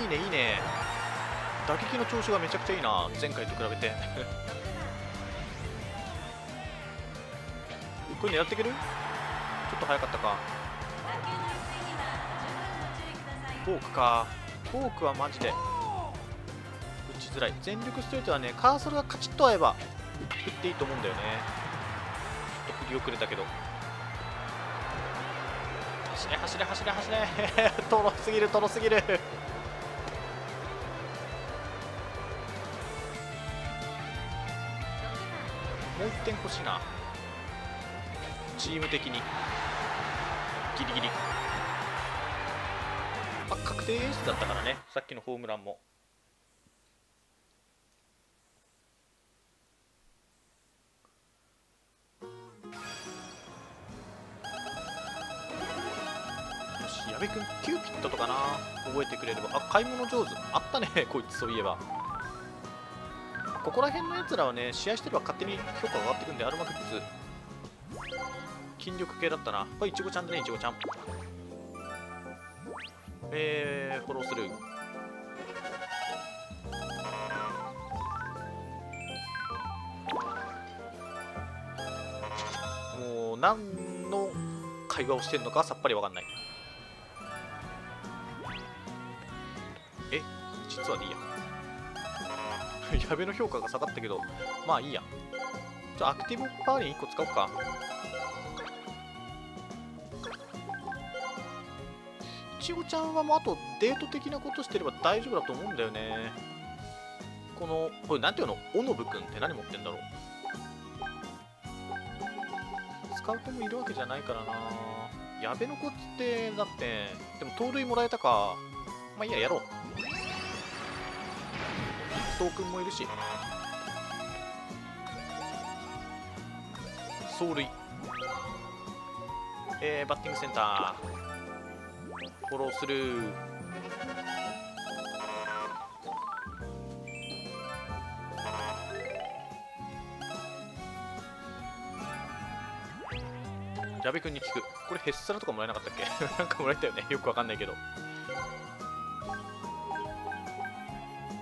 いいねいいね。打撃の調子がめちゃくちゃいいな前回と比べてこれ狙っていける？ちょっと早かったか。フォークか。フォークはマジで。打ちづらい。全力ストレートはねカーソルがカチッと合えば振っていいと思うんだよね。ちょっと振り遅れたけど。走れ走れ走れ走れ。とろ すぎるとろすぎる。もう1点欲しいな。チーム的に。ギリギリ。あ確定演出だったからね。さっきのホームランも。よし矢部君キューピットとかな。覚えてくれれば。あ買い物上手。あったね こいつそういえば。ここら辺のやつらはね試合してれば勝手に評価が上がってくんでアルマグッズ。筋力系だったな。これいちごちゃんだねいちごちゃん。えー、フォローする。もう何の会話をしてるのかさっぱりわかんない。え実はでいいや。矢部の評価が下がったけどまあいいや。じゃあアクティブパーリン1個使おうか。ちごちゃんはもうあとデート的なことしてれば大丈夫だと思うんだよね。このこれなんていうの？おのぶくんって何持ってんだろう？スカウトもいるわけじゃないからな。矢部の子ってだってでも盗塁もらえたか。まあいいややろう。伊藤君もいるし。走塁。えー、バッティングセンター。フォローする。矢部君に聞く。これヘッサラとかもらえなかったっけ？なんかもらえたよね。よくわかんないけど。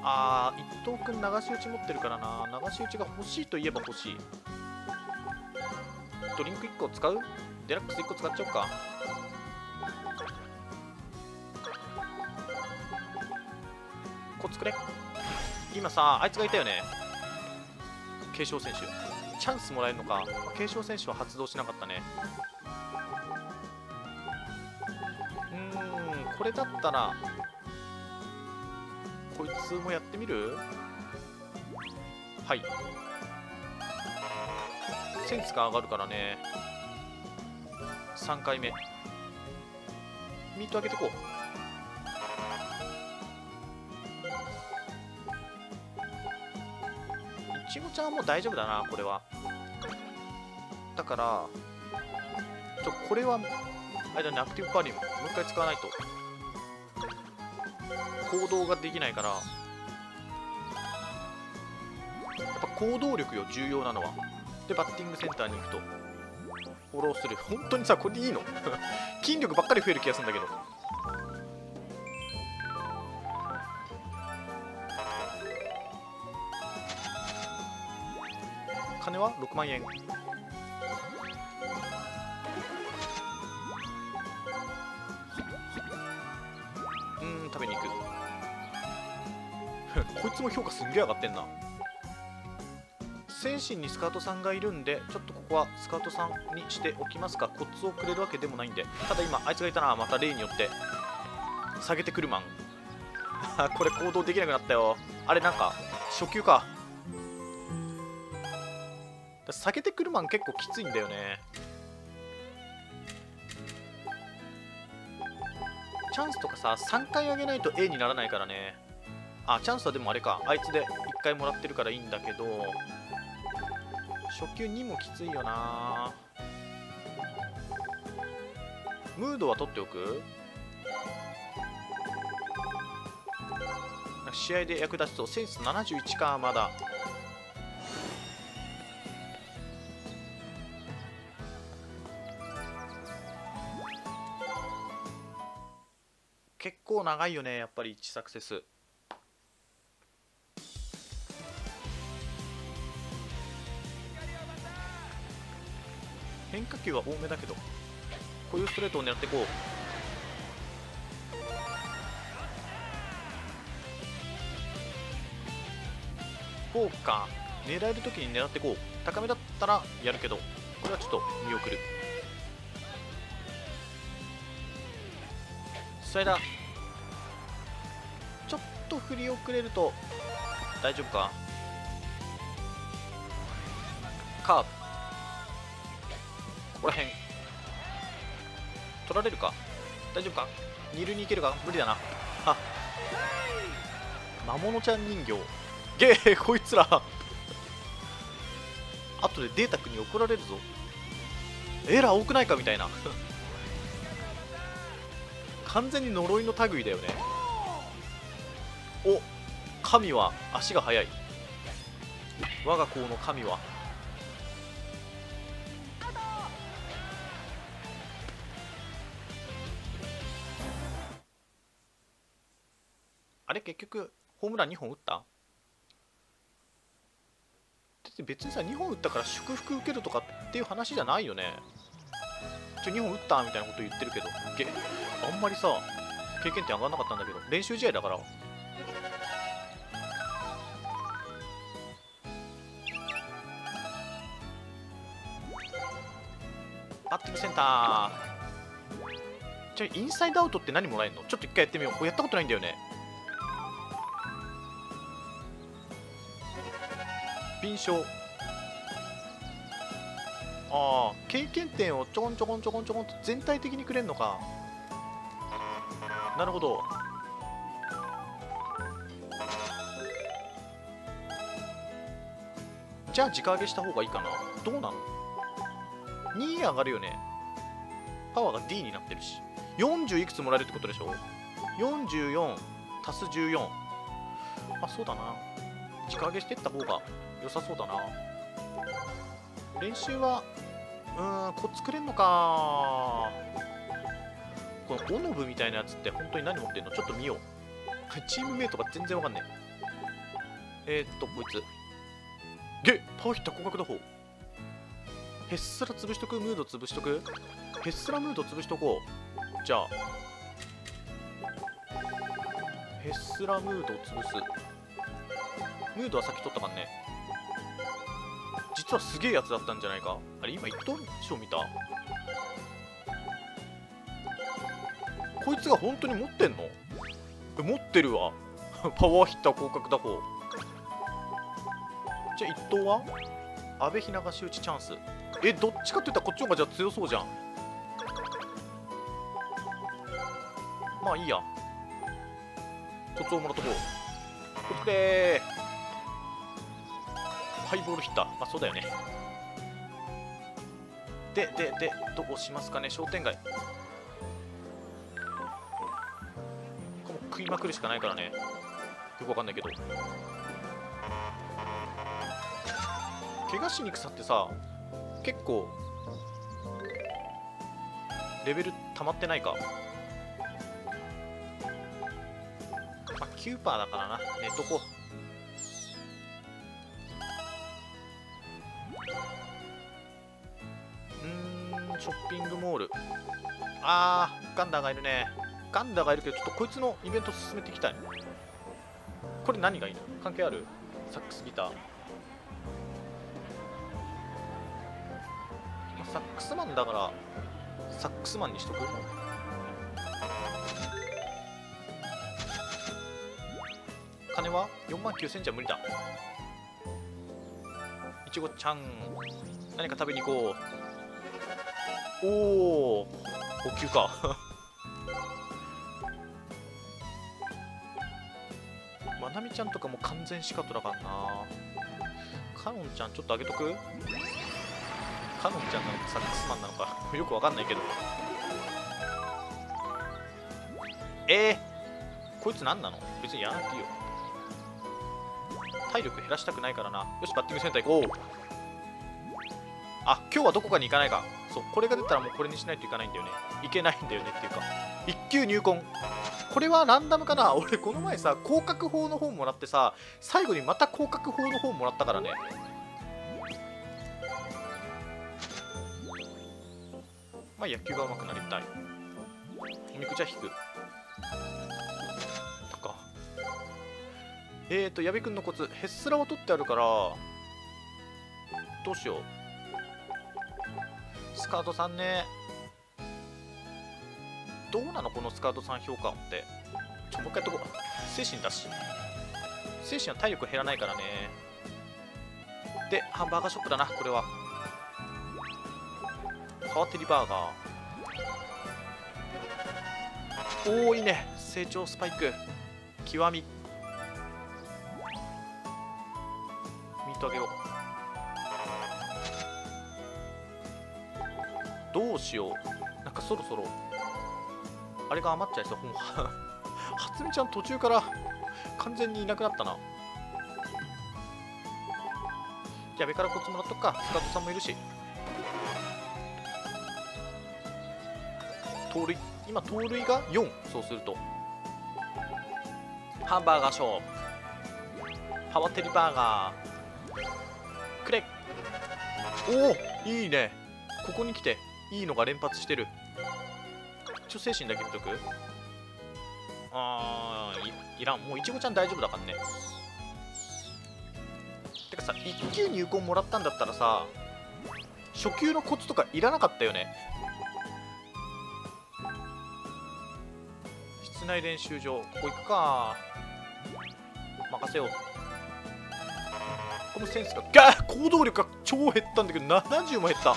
あー伊藤君流し打ち持ってるからな。流し打ちが欲しいといえば欲しい。ドリンク1個使う？デラックス1個使っちゃおうか。こつくれ。今さあいつがいたよね。継承選手。チャンスもらえるのか。継承選手は発動しなかったね。うんこれだったらこいつもやってみる？はい。センスが上がるからね。3回目。ミート上げてこう。もう大丈夫だなこれは。だからちょこれはあれだねアクティブパーリウムもう一回使わないと。行動ができないから。やっぱ行動力よ重要なのは。でバッティングセンターに行くと。フォローする。本当にさこれでいいの？筋力ばっかり増える気がするんだけど。6万円。うん食べに行く。こいつも評価すんげえ上がってんな。戦神にスカウトさんがいるんでちょっとここはスカウトさんにしておきますか。コツをくれるわけでもないんで。ただ今あいつがいたな。また例によって下げてくるマン。これ行動できなくなったよ。あれなんか初級か。下げてくるマン結構きついんだよね。チャンスとかさ3回上げないと A にならないからね。あチャンスはでもあれか。あいつで1回もらってるからいいんだけど初級2もきついよな。ムードは取っておく？試合で役立ちそう。センス71かまだ。構長いよねやっぱり1サクセス。変化球は多めだけどこういうストレートを狙っていこう。フォーか狙える時に狙っていこう。高めだったらやるけどこれはちょっと見送る。スライダー。振り遅れると大丈夫か？カーブ。ここら辺。取られるか？大丈夫か？二塁に行けるか？無理だな。は魔物ちゃん人形。ゲーこいつら。後でデータ君に怒られるぞ。エラー多くないか？みたいな。完全に呪いの類だよね。お神は足が速い。我が校の神は。あれ結局ホームラン2本打った？だって別にさ2本打ったから祝福受けるとかっていう話じゃないよね。ちょ2本打ったみたいなこと言ってるけど。あんまりさ経験点上がんなかったんだけど。練習試合だから。バッティングセンター。じゃインサイドアウトって何もらえるの？ちょっと一回やってみよう。これやったことないんだよね。敏捷ああ経験点をちょこんちょこんちょこんちょこんと全体的にくれんのか。なるほど。じゃあ直上げした方がいいかな。どうなの ?2 上がるよね。パワーが D になってるし。40いくつもらえるってことでしょ？44足す14まあそうだな。直上げしてった方が良さそうだな。練習はうーんコツくれんのか。このオノブみたいなやつって本当に何持ってんの？ちょっと見よう。チームメイトが全然わかんねえ。えー、っとこいつ。ゲパーヒッター広角打法ヘッスラ潰しとく？ムード潰しとく？ヘッスラムード潰しとこう。じゃあ。ヘッスラムードを潰す。ムードは先取ったかんね。実はすげえやつだったんじゃないか。あれ今一等賞見た。こいつが本当に持ってんの？持ってるわ。パワーヒッター広角打法じゃあ一等は？阿部ひながし打ちチャンス。えどっちかって言ったらこっちの方がじゃあ強そうじゃん。まあいいや。コツをもらっとこう。コツくれハイボールヒッター。まあそうだよね。でででどうしますかね。商店街。ここも食いまくるしかないからね。よくわかんないけど。怪我しにくさってさ結構レベル溜まってないか。まあ9%だからな。寝とこう。んショッピングモール。あーガンダーがいるね。ガンダーがいるけどちょっとこいつのイベント進めていきたい。これ何がいいの？関係ある？サックスギター。クスマンだからサックスマンにしとく？金は？4万9000じゃ無理だ。いちごちゃん。何か食べに行こう。おお補給か。まなみちゃんとかも完全シカトだからな。カノンちゃんちょっとあげとく？カノンちゃんなのかサックスマンなのかよくわかんないけど。えー、こいつ何なの？別にやらなくていいよ。体力減らしたくないからな。よしバッティングセンター行こう。あ今日はどこかに行かないか。そうこれが出たらもうこれにしないといかないんだよね。いけないんだよねっていうか。1級入魂。これはランダムかな？俺この前さ広角砲の方もらってさ最後にまた広角砲の方もらったからね。まあ野球が上手くなりたい。おみくじゃ引く。とか。えーと矢部君のコツ。ヘッスラは取ってあるからどうしよう。スカートさんね。どうなのこのスカートさん評価って。ちょもう一回やっとこう。精神だし。精神は体力減らないからね。でハンバーガーショップだなこれは。パワテリバーガー。おおいいね。成長スパイク。極み。ミートあげよう。どうしよう。なんかそろそろ。あれが余っちゃいそう。もうはつみちゃん途中から。完全にいなくなったな。やべからコツもらっとくか。スカートさんもいるし。盗塁今盗塁が4そうすると。ハンバーガーショーパワテリバーガー。くれおおいいね。ここに来ていいのが連発してる。一応精神だけ見とく？あーいいらん。もういちごちゃん大丈夫だからね。てかさ1級入魂もらったんだったらさ初級のコツとかいらなかったよね。内練習場。ここ行くか。任せよう。このセンスがガー行動力が超減ったんだけど70も減った。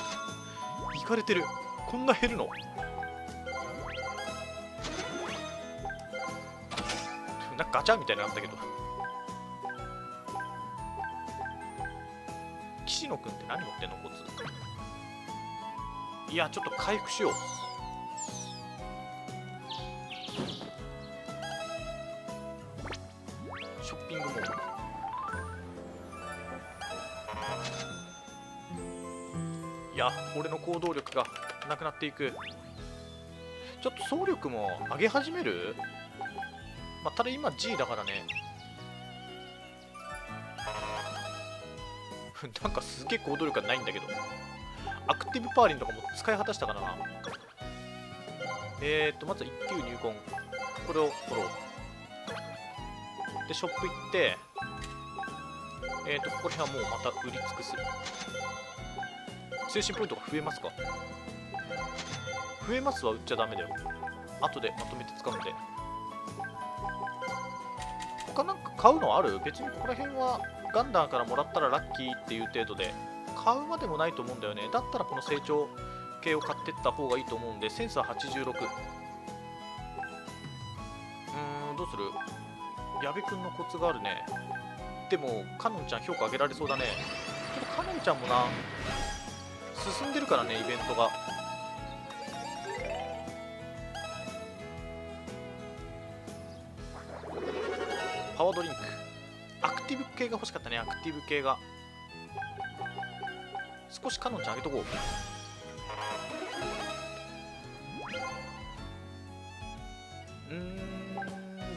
いかれてる。こんな減るの？なんかガチャみたいになったけど。岸野くんって何持ってんの？コツいやちょっと回復しよう。行動力がなくなっていく。ちょっと総力も上げ始める？まあ、ただ今 G だからね。なんかすげえ行動力がないんだけど。アクティブパーリンとかも使い果たしたかな。えーとまずは1級入魂。これをフォローでショップ行ってえーとここら辺はもうまた売り尽くす。精神ポイントが増えますか？増えますは売っちゃダメだよ。後でまとめて使うんで。他なんか買うのある？別にここら辺はガンダーからもらったらラッキーっていう程度で。買うまでもないと思うんだよね。だったらこの成長系を買ってった方がいいと思うんで。センスは86うーんどうする？矢部君のコツがあるね。でもかのんちゃん評価上げられそうだね。ちょっとかのんちゃんもな。進んでるからねイベントが。パワードリンク。アクティブ系が欲しかったねアクティブ系が。少しかのんちゃんあげとこう。うん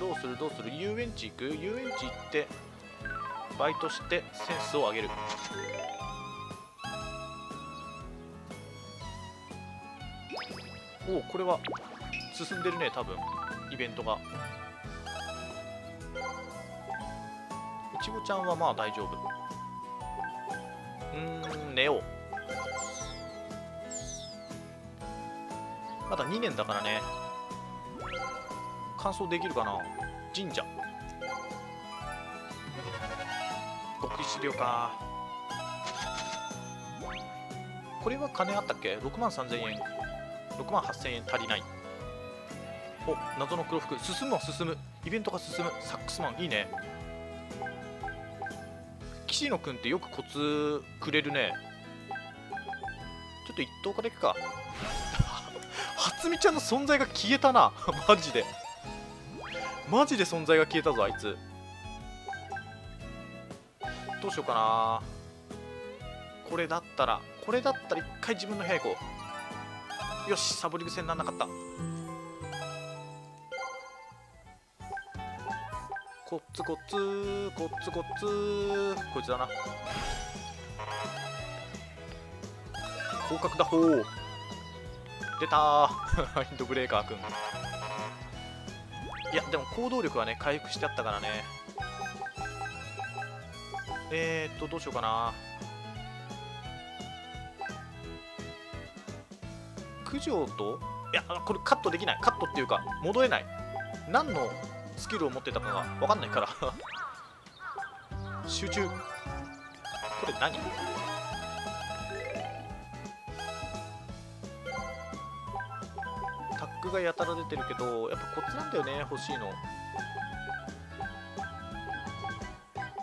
どうするどうする？遊園地行く？遊園地行ってバイトしてセンスを上げる。おおこれは進んでるね多分。イベントが。いちごちゃんはまあ大丈夫。うん寝ようまだ2年だからね。完走できるかな。神社。極秘資料かこれは金あったっけ？6万3000円。6万8000円足りない。お謎の黒服。進むわ進む。イベントが進む。サックスマンいいね。岸野くんってよくコツくれるね。ちょっと一等からいくか初見ちゃんの存在が消えたな。マジで。マジで存在が消えたぞあいつ。どうしようかな。これだったらこれだったら一回自分の部屋行こう。よしサボり癖にならなかった。コツコツコツコツこいつだな。広角打法出たー。インドブレーカーくん。いやでも行動力はね回復してあったからね。えー、っとどうしようかな。九条といやこれカットできない。カットっていうか戻れない。何のスキルを持ってたかが分かんないから。集中。これ何？タックがやたら出てるけどやっぱコツなんだよね欲しいの。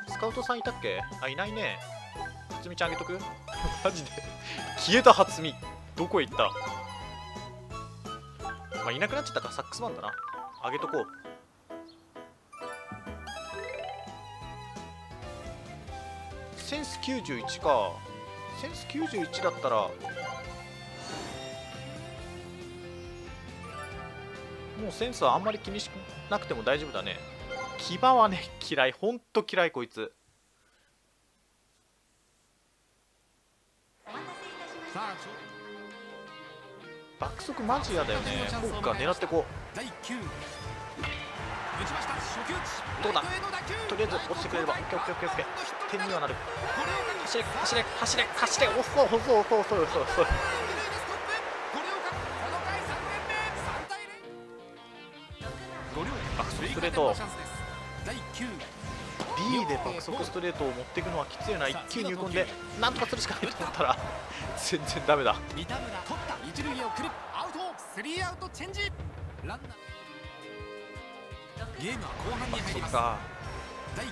スカウトさんいたっけ？あいないね。初見ちゃんあげとく？マジで。消えた初見。どこへ行った？あいなくなっちゃったからサックスマンだな。あげとこう。センス91か。センス91だったら。もうセンスはあんまり気にしなくても大丈夫だね。牙はね嫌い。ほんと嫌いこいつ爆速マジ嫌だよね。フォークか狙ってこう。どうだ？とりあえず落ちてくれれば。オッケーオッケーオッケーオッケー。点にはなる。走れ走れ走れ走れ。遅い遅い遅い遅い遅い遅い爆速ストレート B で爆速ストレートを持っていくのはきついな1球入魂でなんとかするしかないと思ったら全然ダメだ。三田村取った。一塁へ送る。アウト。スリーアウトチェンジ。ランナー。ゲームは後半に入ります。か第9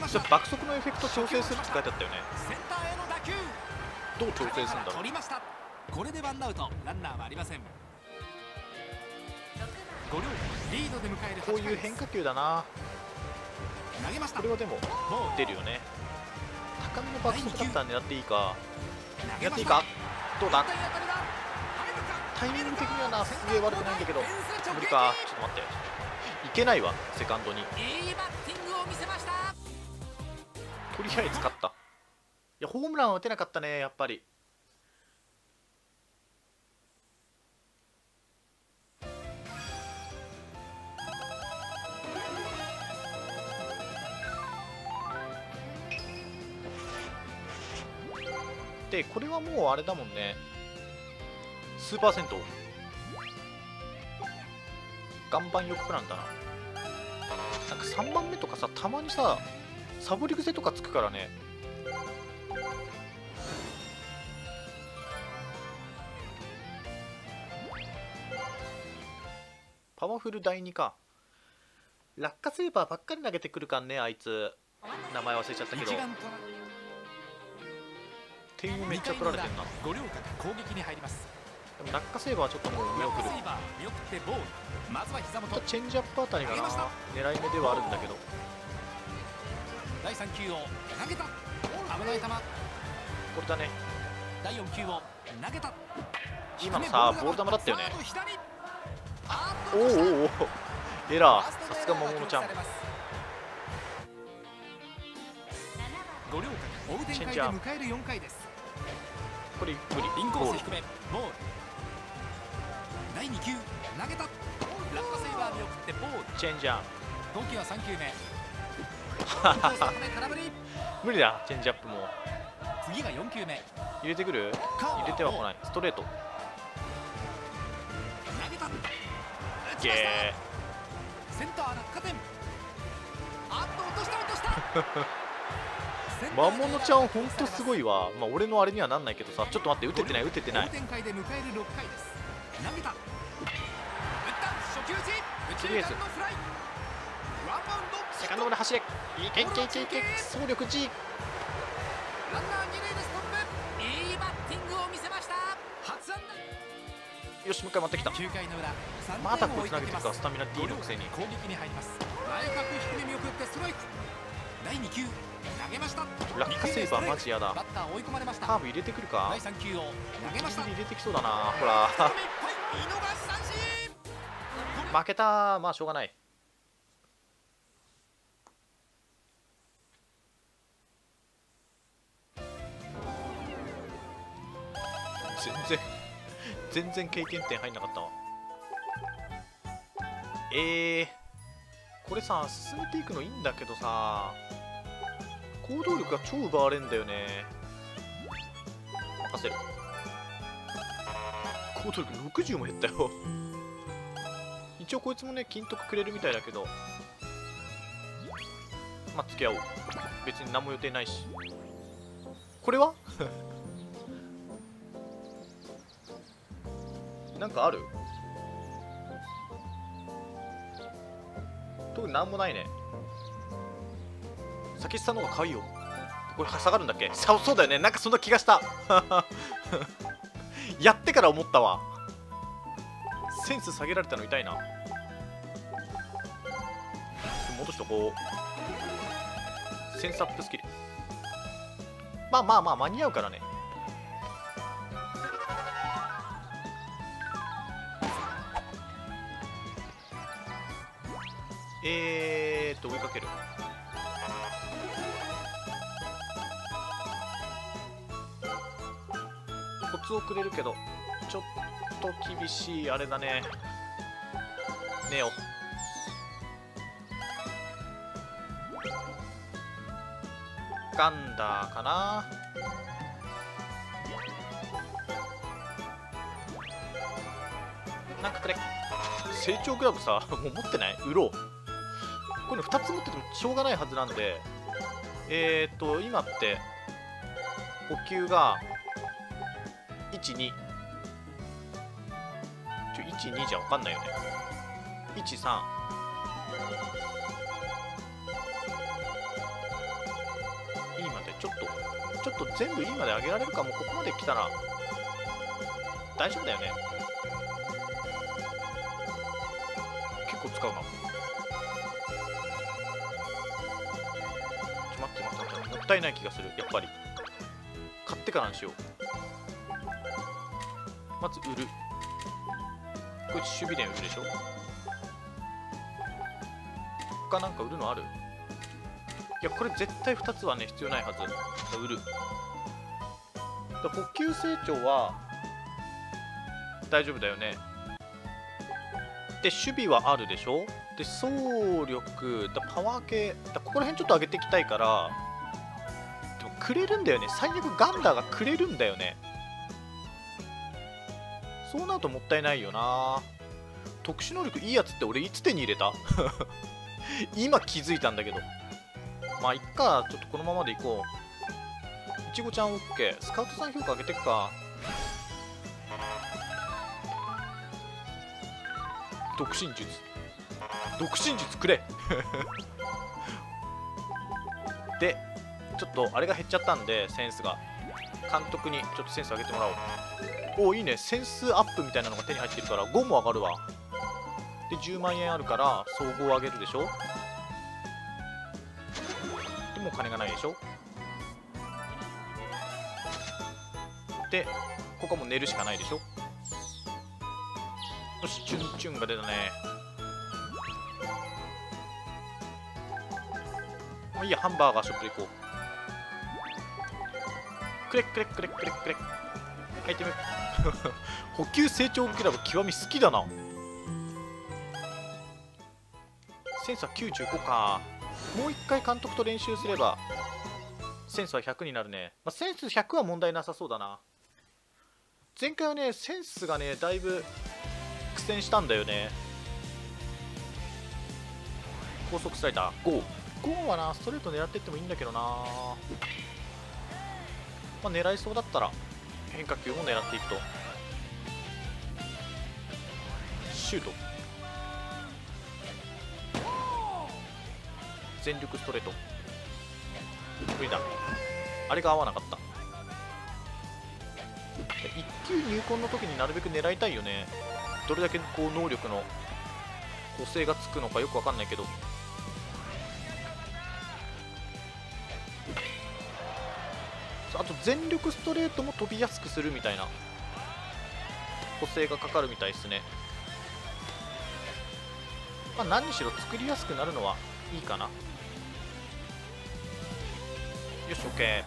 投それ爆速のエフェクト調整するって書いてあったよね。センターへの打球。どう調整するんだろう。これでワンアウト。ランナーはありません。五両。リードで迎えるこういう変化球だなこれはでももう出るよね。高めの爆速だったら狙っていいか。投げました。やっていいか？どうだ？タイミング的にはなすげえ悪くないんだけど。無理か？ちょっと待って。いけないわセカンドに。とりあえず勝った。いやホームランは打てなかったねやっぱりでこれはもうあれだもんね。スーパー銭湯。岩盤浴プランだな。なんか3番目とかさたまにさサボり癖とかつくからね。パワフル第2か。落下セーバーばっかり投げてくるかんねあいつ。名前忘れちゃったけど。点をめっちゃ取られてんな五両角攻撃に入ります。でも落下セーバーはちょっともう見送る。ボール。まずは膝元チェンジアップあたりが狙い目ではあるんだけど。第3球を投げた。危ない球。これだね。第4球を投げた。今のさボール球。だったよね。おとおおおエラー。さすが桃野ちゃんエラーが記録さこれインコース低めボール第2球投げた。落下セイバー見送ってボールチェンジャー投球は3球目無理だ。チェンジアップも。次が4球目入れてくる。入れては来ないストレート投げた打ちセンター落下点。あっと落とした落とした 魔物ちゃんほんとすごいわ。まあ俺のあれにはなんないけどさ。ちょっと待って打ててない打ててない。追う展開で迎える6回。です投げた打った。初球打ち。とりあえず。セカンドまで走れ。いけいけいけいけ。走力 G ランナー二塁でストップ。いいバッティングを見せました。初安打。よしもう一回持ってきた。9回の裏。3またこいつ投げてるか。ます。スタミナ D のくせに。攻撃に入ります。内角低め見送ってストライク。第2球落下セーバーマジやだカーブ入れてくるか？第3球を投げました。ギリギリ入れてきそうだなほら負けたまあしょうがない。全然全然経験点入んなかったわ。えー、これさ進めていくのいいんだけどさ行動力が超奪われんだよね。任せる。行動力60も減ったよ。一応こいつもね金徳くれるみたいだけど。まあ付き合おう。別に何も予定ないし。これは？なんかある？特になんもないね。酒さんの方が可愛いよ。これ下がるんだっけ？さそうだよね。なんかそんな気がした。やってから思ったわ。センス下げられたの痛いな。戻しとこう。センスアップスキル。まあまあまあ間に合うからね。えーっと追いかける。コツをくれるけどちょっと厳しいあれだね。ネオ。ガンダーかな。なんかくれ成長グラブさもう 持ってない？売ろう。これ2つ持っててもしょうがないはずなんでえー、っと今って補給が12ちょ12じゃ分かんないよね。13 E までちょっと全部いいまで上げられるかも。ここまで来たら大丈夫だよね。結構使うな。ちょ待って待って待ってもったいない気がする。やっぱり。買ってからにしよう。まず売る。こいつ守備で売るでしょ？他なんか売るのある？いやこれ絶対2つはね必要ないはず売る。だ補給成長は大丈夫だよね。で守備はあるでしょ？で走力だパワー系だここら辺ちょっと上げていきたいからでもくれるんだよね。最悪ガンダーがくれるんだよねそうなるともったいないよな。特殊能力いいやつって俺いつ手に入れた？今気づいたんだけど。まあいっか。ちょっとこのままでいこう。いちごちゃん OK スカウトさん評価上げてくか。独身術。独身術くれ。でちょっとあれが減っちゃったんでセンスが。監督にちょっとセンス上げてもらおう。おいいね。センスアップみたいなのが手に入ってるから5も上がるわ。で10万円あるから総合上げるでしょ？でも金がないでしょ？でここも寝るしかないでしょ？よしチュンチュンが出たね。まあいいやハンバーガーショップ行こう。くれくれくれくれくれアイテム。補給成長クラブ極み好きだな。センスは95か。もう一回監督と練習すればセンスは100になるね、まあ、センス100は問題なさそうだな。前回はねセンスがねだいぶ苦戦したんだよね。高速スライダー。5 5はなストレート狙ってってもいいんだけどな。まあ狙いそうだったら変化球も狙っていくと。シュート。全力ストレート。無理だ。あれが合わなかった。1級入魂の時になるべく狙いたいよね。どれだけこう能力の補正がつくのかよくわかんないけど。あと全力ストレートも飛びやすくするみたいな補正がかかるみたいですね。まあ何にしろ作りやすくなるのはいいかな。よし OK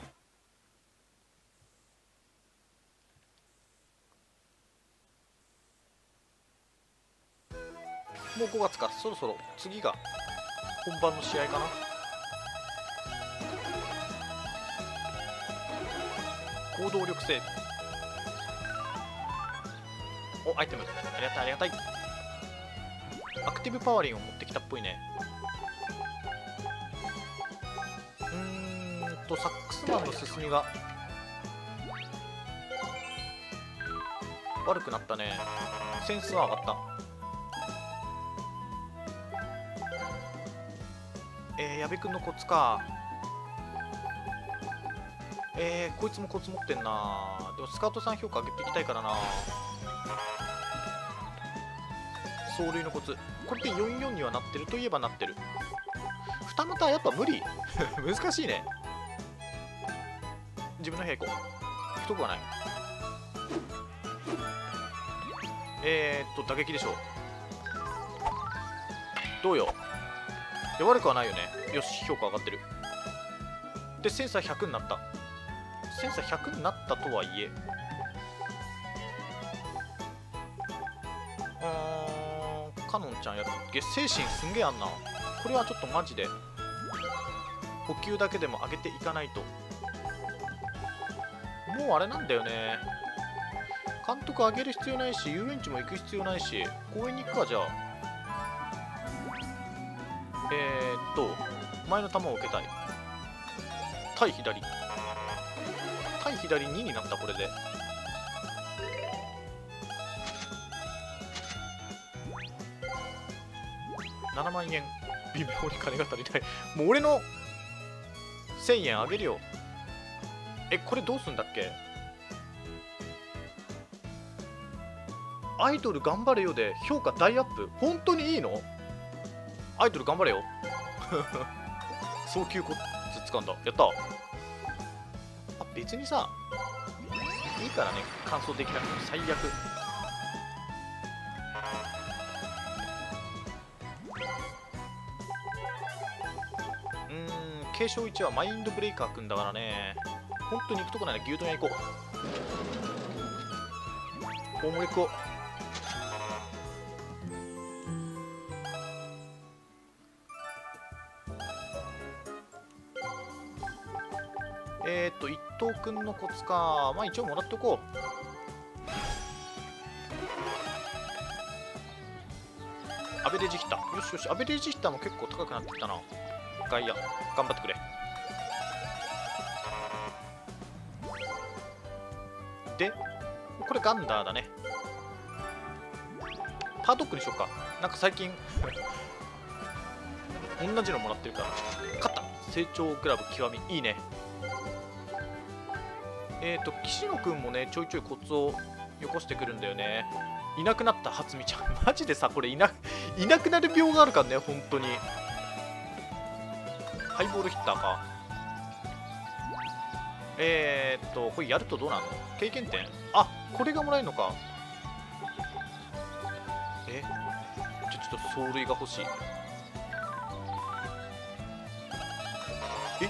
もう5月か。そろそろ次が本番の試合かな。行動力性おアイテム。ありがたいありがたい。アクティブパワリンを持ってきたっぽいね。うんとサックスマンの進みが。悪くなったね。センスは上がった。えー、矢部君のコツか。えー、こいつもコツ持ってんな。でもスカウトさん評価上げていきたいからな。走塁のコツ。これで44にはなってるといえばなってる。二股やっぱ無理。難しいね。自分の平行太くはない。えー、っと打撃でしょう。どうよ。いや悪くはないよね。よし評価上がってる。でセンサー100になった。センサー100になったとはいえ。うんカノンちゃんやるげ精神すんげえあんな。これはちょっとマジで。補給だけでも上げていかないと。もうあれなんだよね。監督上げる必要ないし遊園地も行く必要ないし公園に行くかじゃあ。えー、っと前の球を受けたい。対左。左2になったこれで。7万円。微妙に金が足りない。もう俺の1000円あげるよ。えこれどうすんだっけ？アイドル頑張れよで評価大アップ。本当にいいの？アイドル頑張れよ。早急コツ掴んだ。やった。別にさいいからね完走できなくても最悪。うん継承1はマインドブレイカーくんだからね。本当に行くとこないな牛丼屋行こう。大盛り行こうくんのコツか。まあ一応もらっておこう。アベレージヒッター。よしよし。アベレージヒッターも結構高くなってきたな。外野頑張ってくれ。でこれガンダーだね。パードックにしようか。なんか最近 同じのもらってるから。勝った。成長クラブ極み。いいね。えっ、ー、と岸野くんもねちょいちょいコツをよこしてくるんだよね。いなくなった初見ちゃん。マジでさこれいないなくなる病があるからね本当に。ハイボールヒッターか。えー、っとこれやるとどうなの？経験点？あこれがもらえるのか。えちょちょっと走塁が欲しい。え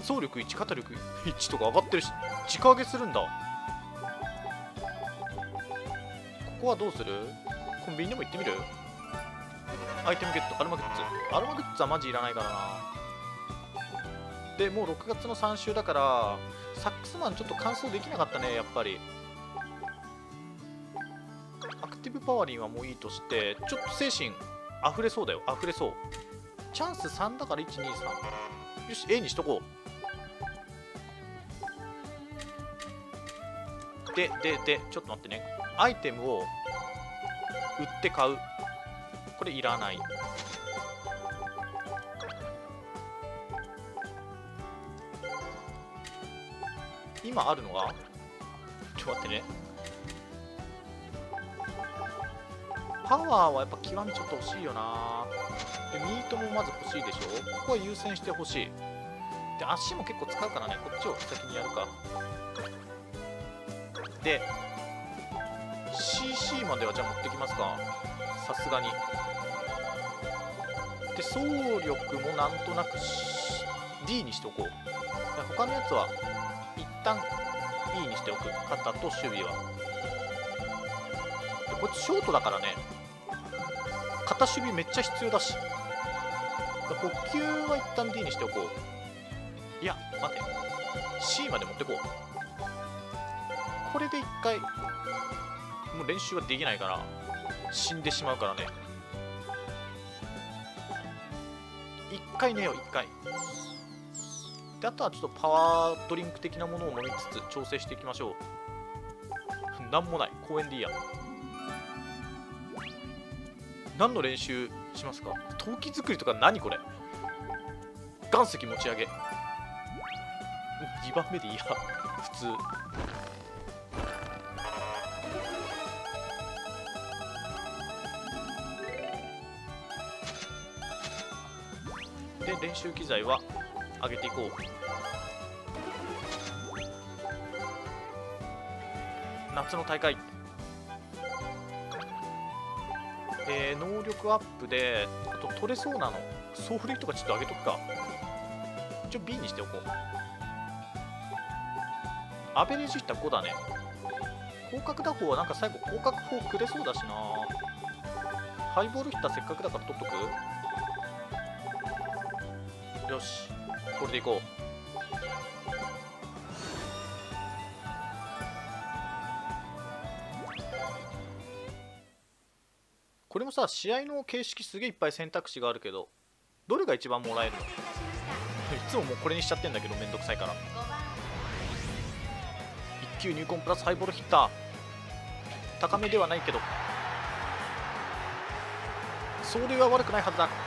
走力1肩力1とか上がってるし。直上げするんだ。ここはどうする？コンビニでも行ってみる？アイテムゲットアルマグッズ。アルマグッズはマジいらないからな。でもう6月の3週だからサックスマンちょっと完走できなかったねやっぱり。アクティブパワリンはもういいとしてちょっと精神溢れそうだよ溢れそう。チャンス3だから123よし A にしとこう。でででちょっと待ってね。アイテムを売って買う。これいらない。今あるのが？ちょっと待ってね。パワーはやっぱ極みちょっと欲しいよな。でミートもまず欲しいでしょ？ここは優先して欲しい。で足も結構使うからね。こっちを先にやるか。で CC まではじゃあ持ってきますか。さすがに。で走力もなんとなく D にしておこう。他のやつは一旦 E にしておく。肩と守備は。でこっちショートだからね。肩守備めっちゃ必要だし。補給は一旦 D にしておこう。いや待て。C まで持ってこう。これで一回もう練習はできないから死んでしまうからね。一回寝よう一回。であとはちょっとパワードリンク的なものを飲みつつ調整していきましょう。なんもない。公園でいいや。何の練習しますか？陶器作りとか何これ？岩石持ち上げ。2番目でいいや。普通。練習機材は上げていこう。夏の大会。えー、能力アップであと取れそうなの。ソフリとかちょっと上げとくか。一応 B にしておこう。アベレージいったら5だね。広角打法はなんか最後広角砲くれそうだしな。ハイボールヒッターせっかくだから取っとく？よし。これでいこう。これもさ試合の形式すげえいっぱい選択肢があるけどどれが一番もらえるの？いつももうこれにしちゃってんだけどめんどくさいから。1級入魂プラスハイボールヒッター。高めではないけど。走塁は悪くないはずだ。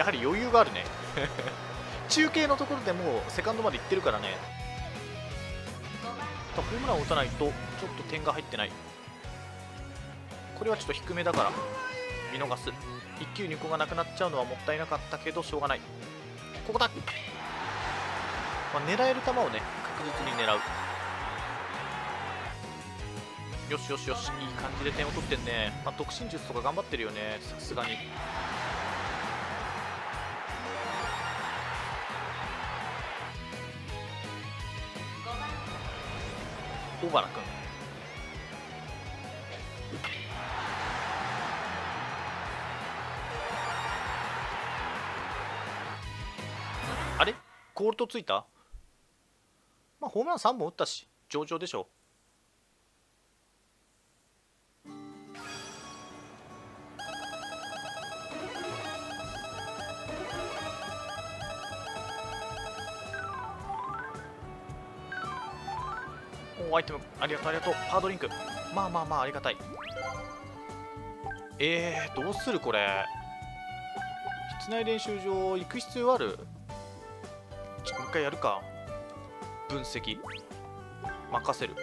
やはり余裕があるね。中継のところでもうセカンドまで行ってるからね。ホームランを打たないとちょっと点が入ってない。これはちょっと低めだから見逃す。1球2個がなくなっちゃうのはもったいなかったけどしょうがない。ここだ、まあ、狙える球をね確実に狙う。よしよしよしいい感じで点を取ってんね、まあ、独身術とか頑張ってるよね。さすがに。小原君。あれ？コールトついた？まあホームラン3本打ったし。上々でしょ。おりがとうありがとうパードリンク。まあまあまあありがたい。えー、どうするこれ？室内練習場行く必要ある？ちょっともう一回やるか。分析。任せる。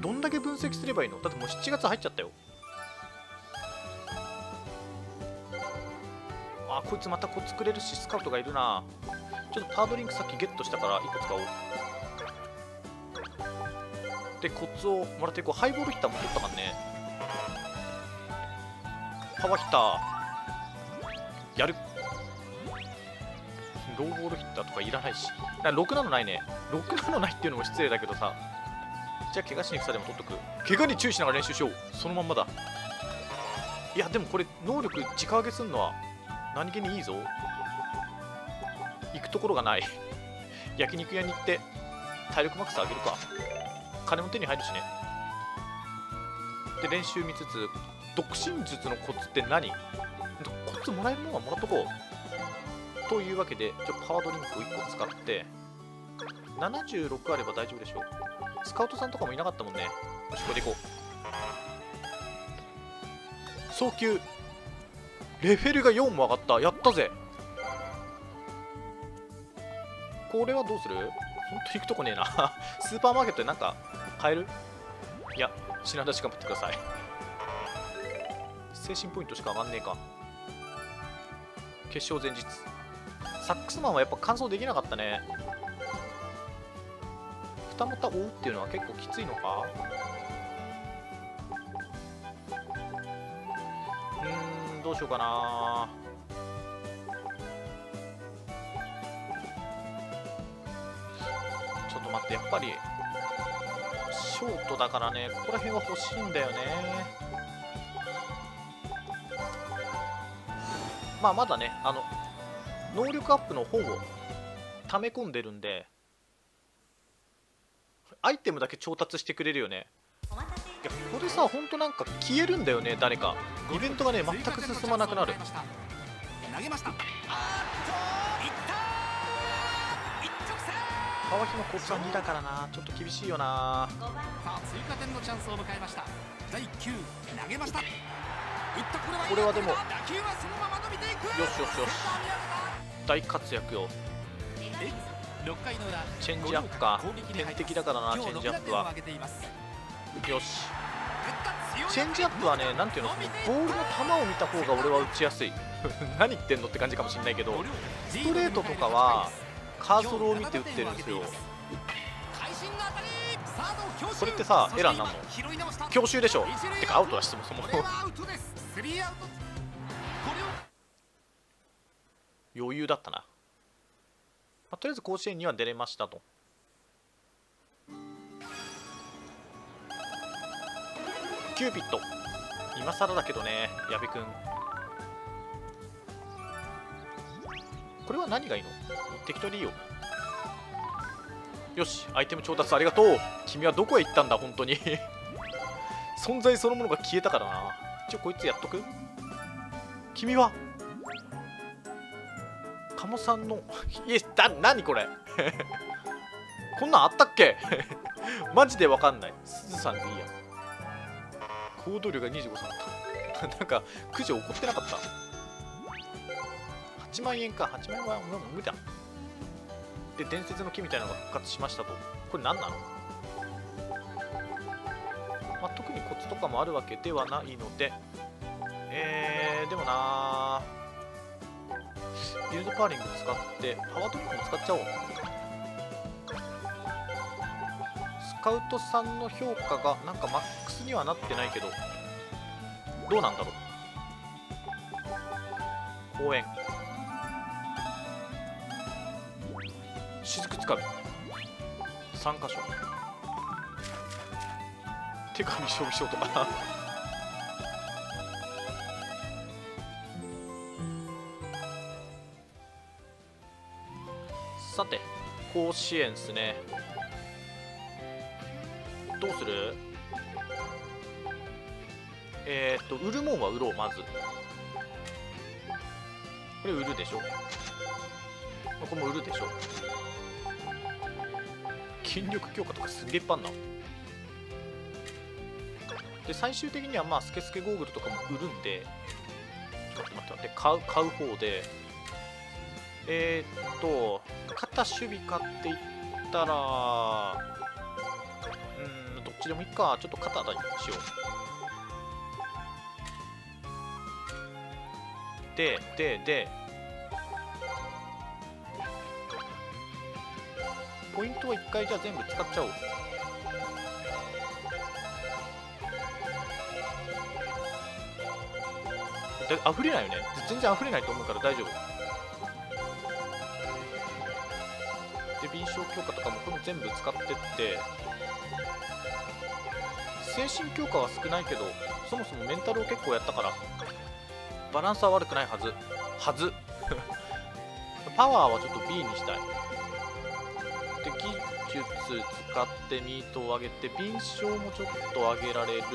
どんだけ分析すればいいの？だってもう7月入っちゃったよ。あこいつまたこう作れるしスカウトがいるな。ちょっとパードリンクさっきゲットしたから1個使おう。でコツをもらっていこう。ハイボールヒッターも取ったからね。パワーヒッター。やる。ローボールヒッターとかいらないし。6なのないね。6なのないっていうのも失礼だけどさ。じゃあ怪我しにくさでも取っとく。怪我に注意しながら練習しよう。そのまんまだ。いやでもこれ能力直上げすんのは何気にいいぞ。行くところがない。焼肉屋に行って体力マックス上げるか。金も手に入るしね。で練習見つつ独身術のコツって何？コツもらえるものはもらっとこう。というわけでちょパワードリンクを1個使って76あれば大丈夫でしょう。スカウトさんとかもいなかったもんね。よしこれでいこう。送球。レフェルが4も上がった。やったぜ。これはどうする？本当に行くとこねえな。スーパーマーケットでなんか買える？いや品出し頑張ってください。精神ポイントしか上がんねえか。決勝前日。サックスマンはやっぱ完走できなかったね。二股追うっていうのは結構きついのか？うんどうしようかな。ちょっと待ってやっぱりショートだからねここら辺は欲しいんだよね。まあまだねあの能力アップの本を溜め込んでるんでアイテムだけ調達してくれるよね。いやここでさほんとなんか消えるんだよね誰か。イベントがね全く進まなくなる。投げました。川島コツは2だからなちょっと厳しいよな。さあ追加点のチャンスを迎えました。第9投げました。これはでもよしよしよし。大活躍よえ6回の裏。チェンジアップか。天敵だからなチェンジアップは。6打点を挙げています。よし。チェンジアップはねなんていうのボールの球を見た方が俺は打ちやすい。何言ってんのって感じかもしんないけどストレートとかはカーソルを見て打ってるんですよ。これってさエラーになんの？強襲でしょ？てかアウトだしそもそも。余裕だったな、まあ、とりあえず甲子園には出れましたと。キューピッド。今更だけどね矢部君これは何がいいの？適当でいいよ。よしアイテム調達ありがとう。君はどこへ行ったんだ本当に。存在そのものが消えたからな。一応こいつやっとく。君は？鴨さんの？いやだ何これ？こんなんあったっけ？マジでわかんない。すずさんでいいや。行動量が25さんだった。なんかくじ怒ってなかった？8万円か8万円はも無理だで伝説の木みたいなのが復活しましたと。これ何なの？まあ、特にコツとかもあるわけではないので。えー、でもなビルドパーリング使ってパワートリックも使っちゃおう。スカウトさんの評価がなんかマックスにはなってないけどどうなんだろう？応援雫つかみ3箇所。手紙びしょびしょとかさて甲子園っすね。どうする？えー、っと売るもんは売ろうまず。これ売るでしょ。これも売るでしょ。筋力強化とかすげえいっぱいあんな。で最終的にはまあスケスケゴーグルとかも売るんでちょっと待って待って買う買う方で。えー、っと肩守備かって言ったらうんどっちでもいいか。ちょっと肩だにしよう。でででポイントは1回じゃあ全部使っちゃおう。で溢れないよね。全然溢れないと思うから大丈夫。で敏捷強化とかもこれ全部使ってって。精神強化は少ないけどそもそもメンタルを結構やったからバランスは悪くないはず。はず。パワーはちょっと B にしたい。ス使ってミートを上げて敏捷もちょっと上げられる。で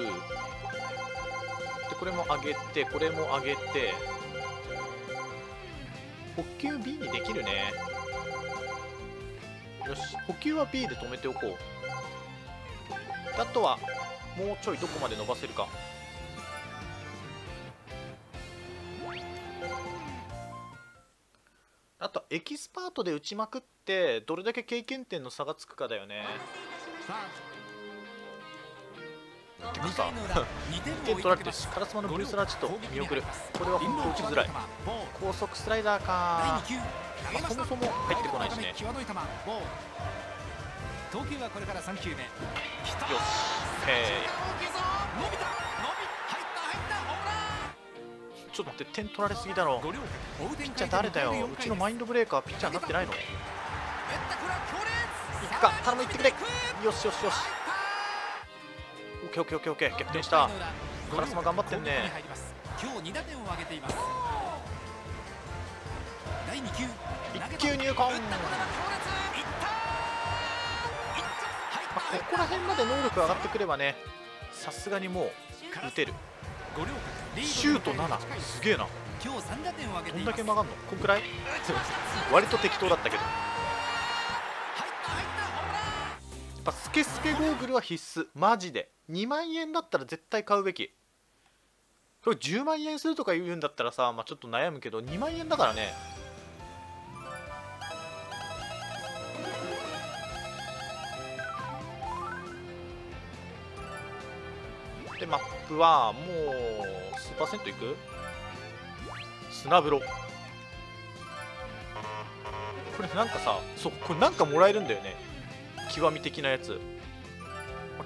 これも上げてこれも上げて。補給 B にできるね。よし。補給は B で止めておこう。あとはもうちょいどこまで伸ばせるか。エキスパートで打ちまくってどれだけ経験点の差がつくかだよね。てかさ2点取られてるしカラスマのブルースラーチと見送る。これは本当打ちづらい。高速スライダーか。そもそも入ってこないしね。よし投球ちょっと待って点取られすぎだろ。ピッチャー誰だよ？うちのマインドブレーカーピッチャーになってないの？行くか。頼む行ってくれ。よしよしよし。オッケーオッケーオッケーオッケー。逆転した。カラスマ頑張ってんね。今日2打点を挙げています第2球一球入魂。まあ、ここら辺まで能力上がってくればねさすがにもう打てる。シュート7すげえな。今日3打点を挙げどんだけ曲がんの？こんくらい？割と適当だったけど。やっぱスケスケゴーグルは必須。マジで。2万円だったら絶対買うべき。これ10万円するとか言うんだったらさ、まあ、ちょっと悩むけど2万円だからねでマップはもうスーパーセントいく？砂風呂。これなんかさそうこれなんかもらえるんだよね。極み的なやつ、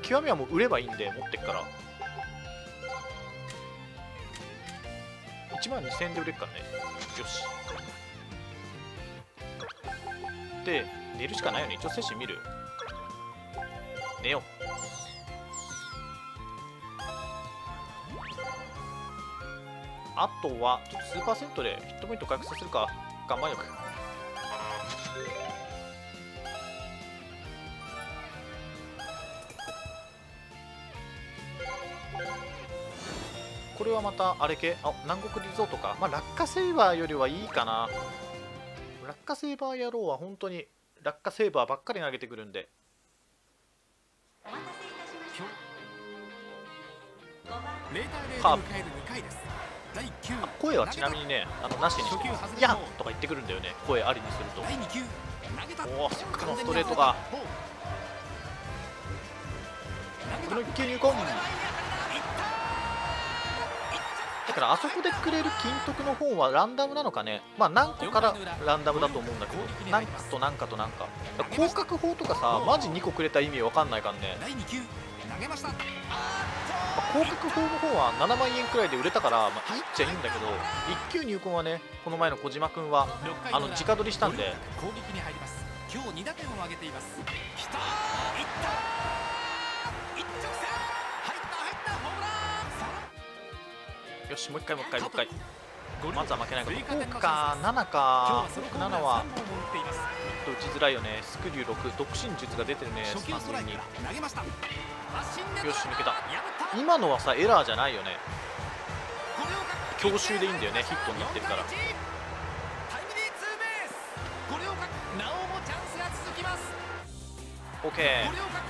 極みはもう売ればいいんで持ってっから。1万2000円で売れっからね。よし。で寝るしかないよね。一応精神見る。寝よう。あとはちょっとスーパーセントでヒットポイント回復させるか岩盤力これはまたあれ系？あ南国リゾートか。まあ落下セーバーよりはいいかな。落下セーバー野郎は本当に落下セーバーばっかり投げてくるんで。0対0でカーブ迎える2回です第1球あ声はちなみにねあのなしにしてます「やん!」とか言ってくるんだよね。声ありにすると。第2球投げた。おおせっかくのストレートが。この1球入魂。だからあそこでくれる金徳の方はランダムなのかね。まあ何個からランダムだと思うんだけど。何かと何かと何か。広角砲とかさマジ2個くれた意味わかんないからね第2球投げましたまあ広角砲の方は7万円くらいで売れたから、まあ、いいっちゃいいんだけど1級入魂はねこの前の小島君は6回の裏。あの直撮りしたんで。攻撃に入ります。今日2打点を挙げています。きたー。いったー。一直線。入った入った。ホームラン。さよしもう一回もう一回もう一回まずは負けないか追加5点のか7今日かはソロホームラ7ンは3本も打っていますちょっと打ちづらいよね。スクリュー6独身術が出てるねストライクに。よし抜けた。今のはさエラーじゃないよね。強襲でいいんだよねヒットになってるから。タイムリーツーベース。これをかなおもチャンスが続きます。OK これをか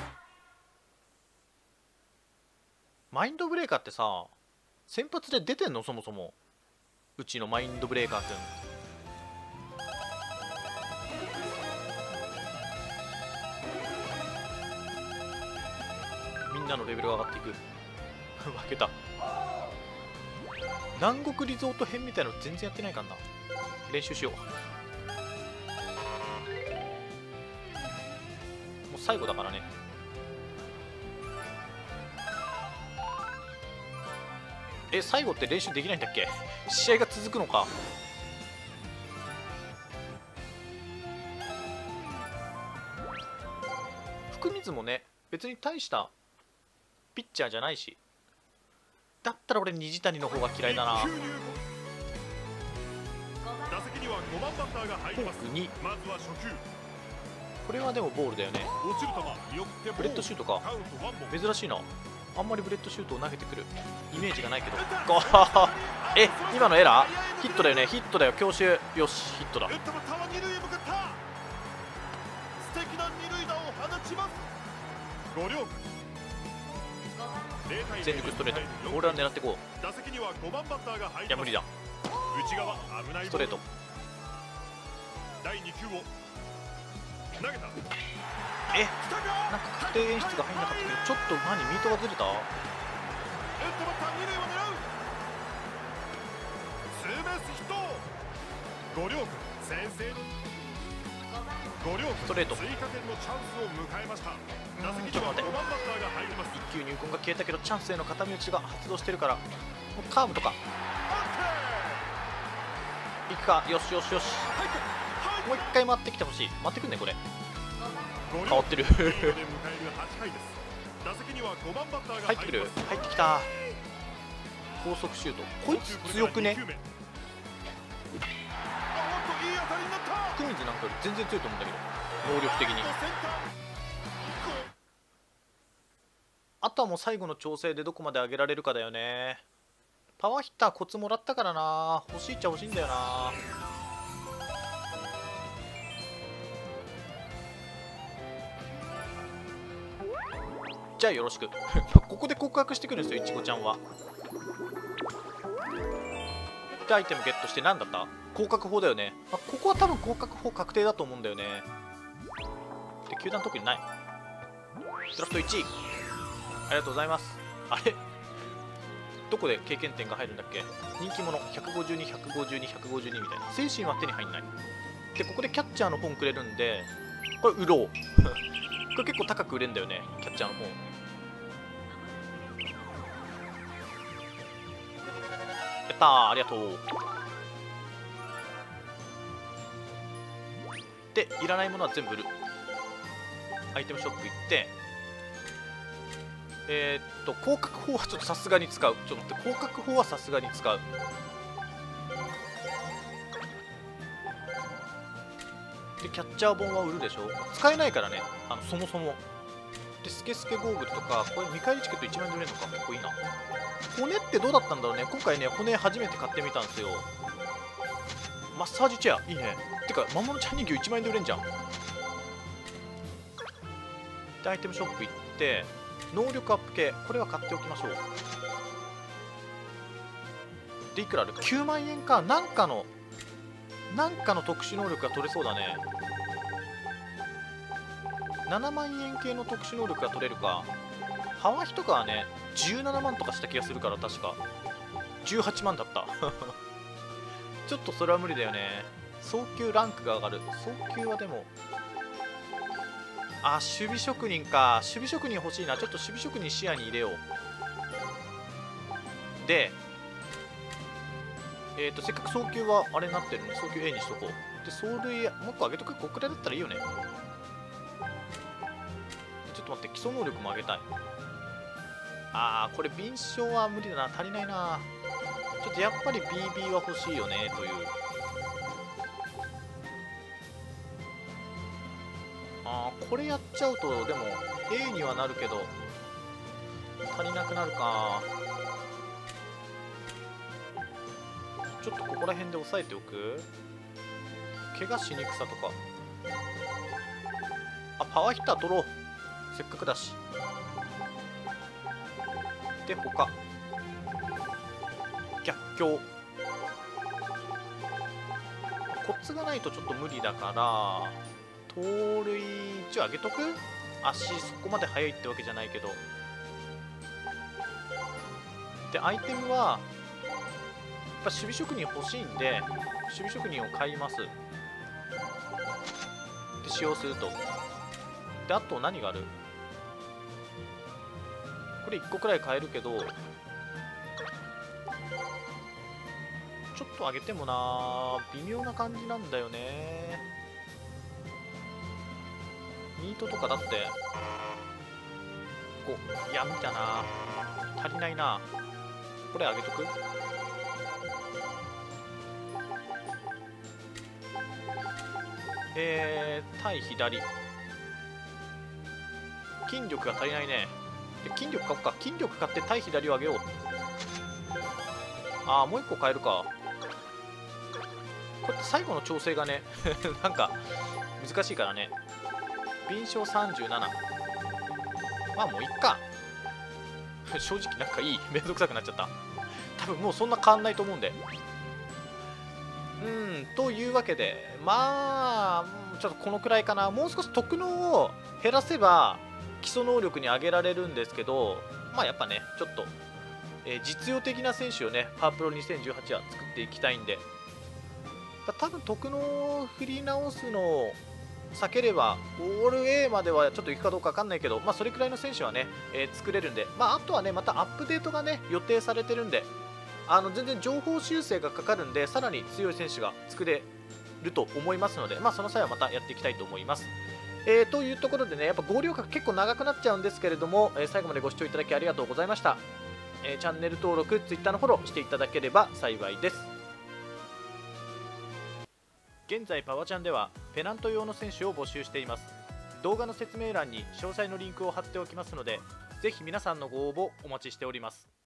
マインドブレーカーってさ先発で出てんの？そもそもうちのマインドブレーカーくん。みんなのレベルが上がっていく。負けた。南国リゾート編みたいの全然やってないからな。練習しよう。もう最後だからね。え最後って練習できないんだっけ？試合が続くのか。福水もね別に大したピッチャーじゃないし。だったら俺虹谷の方が嫌いだな。打席には5番バッターが入フォーりますク2まずは初球。これはでもボールだよね。ブレッドシュートか。珍しいなあんまりブレッドシュートを投げてくるイメージがないけど。え今のエラー？ヒットだよね。ヒットだよ。強襲よしヒットだ。全力ストレート。俺は狙っていこう。いや無理だ。ストレート。第2球を投げた。えなんか確定演出が入んなかったけどちょっと何ミートがずれた？ストレート。追加点のチャンスを迎えました。打席にはちょっと待って。5番バッターが入ります。一球入魂が消えたけどチャンスへの片身打ちが発動してるから。カーブとか。いくか。よしよしよし。もう一回回ってきてほしい。回ってくんねこれ変変わってる。リードで迎える8回です打席には5番バッターが入ってくる。入ってきた。高速シュート。こいつ強くね？福水なんかより全然強いと思うんだけど。能力的に。あとはもう最後の調整でどこまで上げられるかだよね。パワーヒッターコツもらったからな。欲しいっちゃ欲しいんだよなじゃあよろしく。ここで告白してくるんですよいちごちゃんは。でアイテムゲットして何だった？広角砲だよね、あ、ここは多分広角砲確定だと思うんだよね。で球団特にない。ドラフト1位。ありがとうございます。あれ？どこで経験点が入るんだっけ？人気者。152、152、152みたいな。精神は手に入んない。でここでキャッチャーの本くれるんでこれ売ろう。これ結構高く売れんだよねキャッチャーの本やったーありがとう。でいらないものは全部売る。アイテムショップ行って。えーっと広角砲はちょっとさすがに使う。ちょっと待って広角砲はさすがに使う。キャッチャー本は売るでしょ？使えないからね。あのそもそも。でスケスケゴーグルとかこれ見返りチケット1万円で売れるのか結構いいな。骨ってどうだったんだろうね。今回ね骨初めて買ってみたんですよ。マッサージチェアいいね。てか魔物ちゃん人形1万円で売れんじゃん。でアイテムショップ行って能力アップ系これは買っておきましょう。でいくらある9万円か。なんかのなんかの特殊能力が取れそうだね。7万円系の特殊能力が取れるか。ハワヒとかはね17万とかした気がするから確か。18万だった。ちょっとそれは無理だよね。早急ランクが上がる。早急はでもあ守備職人か。守備職人欲しいな。ちょっと守備職人視野に入れよう。でえっ、ー、とせっかく早急はあれになってるので早急 A にしとこう。で走塁もう一個上げとく？こくらいだったらいいよね。と待って基礎能力も上げたい。あーこれ敏捷は無理だな。足りないな。ちょっとやっぱり BB は欲しいよねという。あーこれやっちゃうとでも A にはなるけど足りなくなるか。ちょっとここら辺で押さえておく。怪我しにくさとか。あパワーヒッター取ろう。せっかくだし。で他。逆境。コツがないとちょっと無理だから盗塁一応上げとく？足そこまで速いってわけじゃないけど。でアイテムはやっぱ守備職人欲しいんで守備職人を買います。で使用すると。であと何がある？これ1個くらい買えるけどちょっと上げてもな。微妙な感じなんだよね。ミートとかだってこういや無理だな。足りないな。これ上げとく？えー、対左。筋力が足りないね。筋力買おうか。筋力買って対左を上げよう。ああもう1個変えるか。これって最後の調整がね なんか難しいからね。敏捷37まあもういっか。正直なんかいい。めんどくさくなっちゃった。多分もうそんな変わんないと思うんで。うんというわけで。まあちょっとこのくらいかな。もう少し特能を減らせば基礎能力に上げられるんですけどまあやっぱねちょっと、えー、実用的な選手をねパワープロ2018は作っていきたいんで。多分特能を振り直すのを避ければオール A まではちょっと行くかどうか分かんないけど、まあ、それくらいの選手はね、えー、作れるんで、まあ、あとはねまたアップデートがね予定されてるんで。あの全然情報修正がかかるんでさらに強い選手が作れると思いますので、まあ、その際はまたやっていきたいと思います。えー、というところでねやっぱ合流角結構長くなっちゃうんですけれども、えー、最後までご視聴いただきありがとうございました、えー、チャンネル登録 Twitter のフォローしていただければ幸いです。現在パワちゃんではペナント用の選手を募集しています。動画の説明欄に詳細のリンクを貼っておきますのでぜひ皆さんのご応募お待ちしております。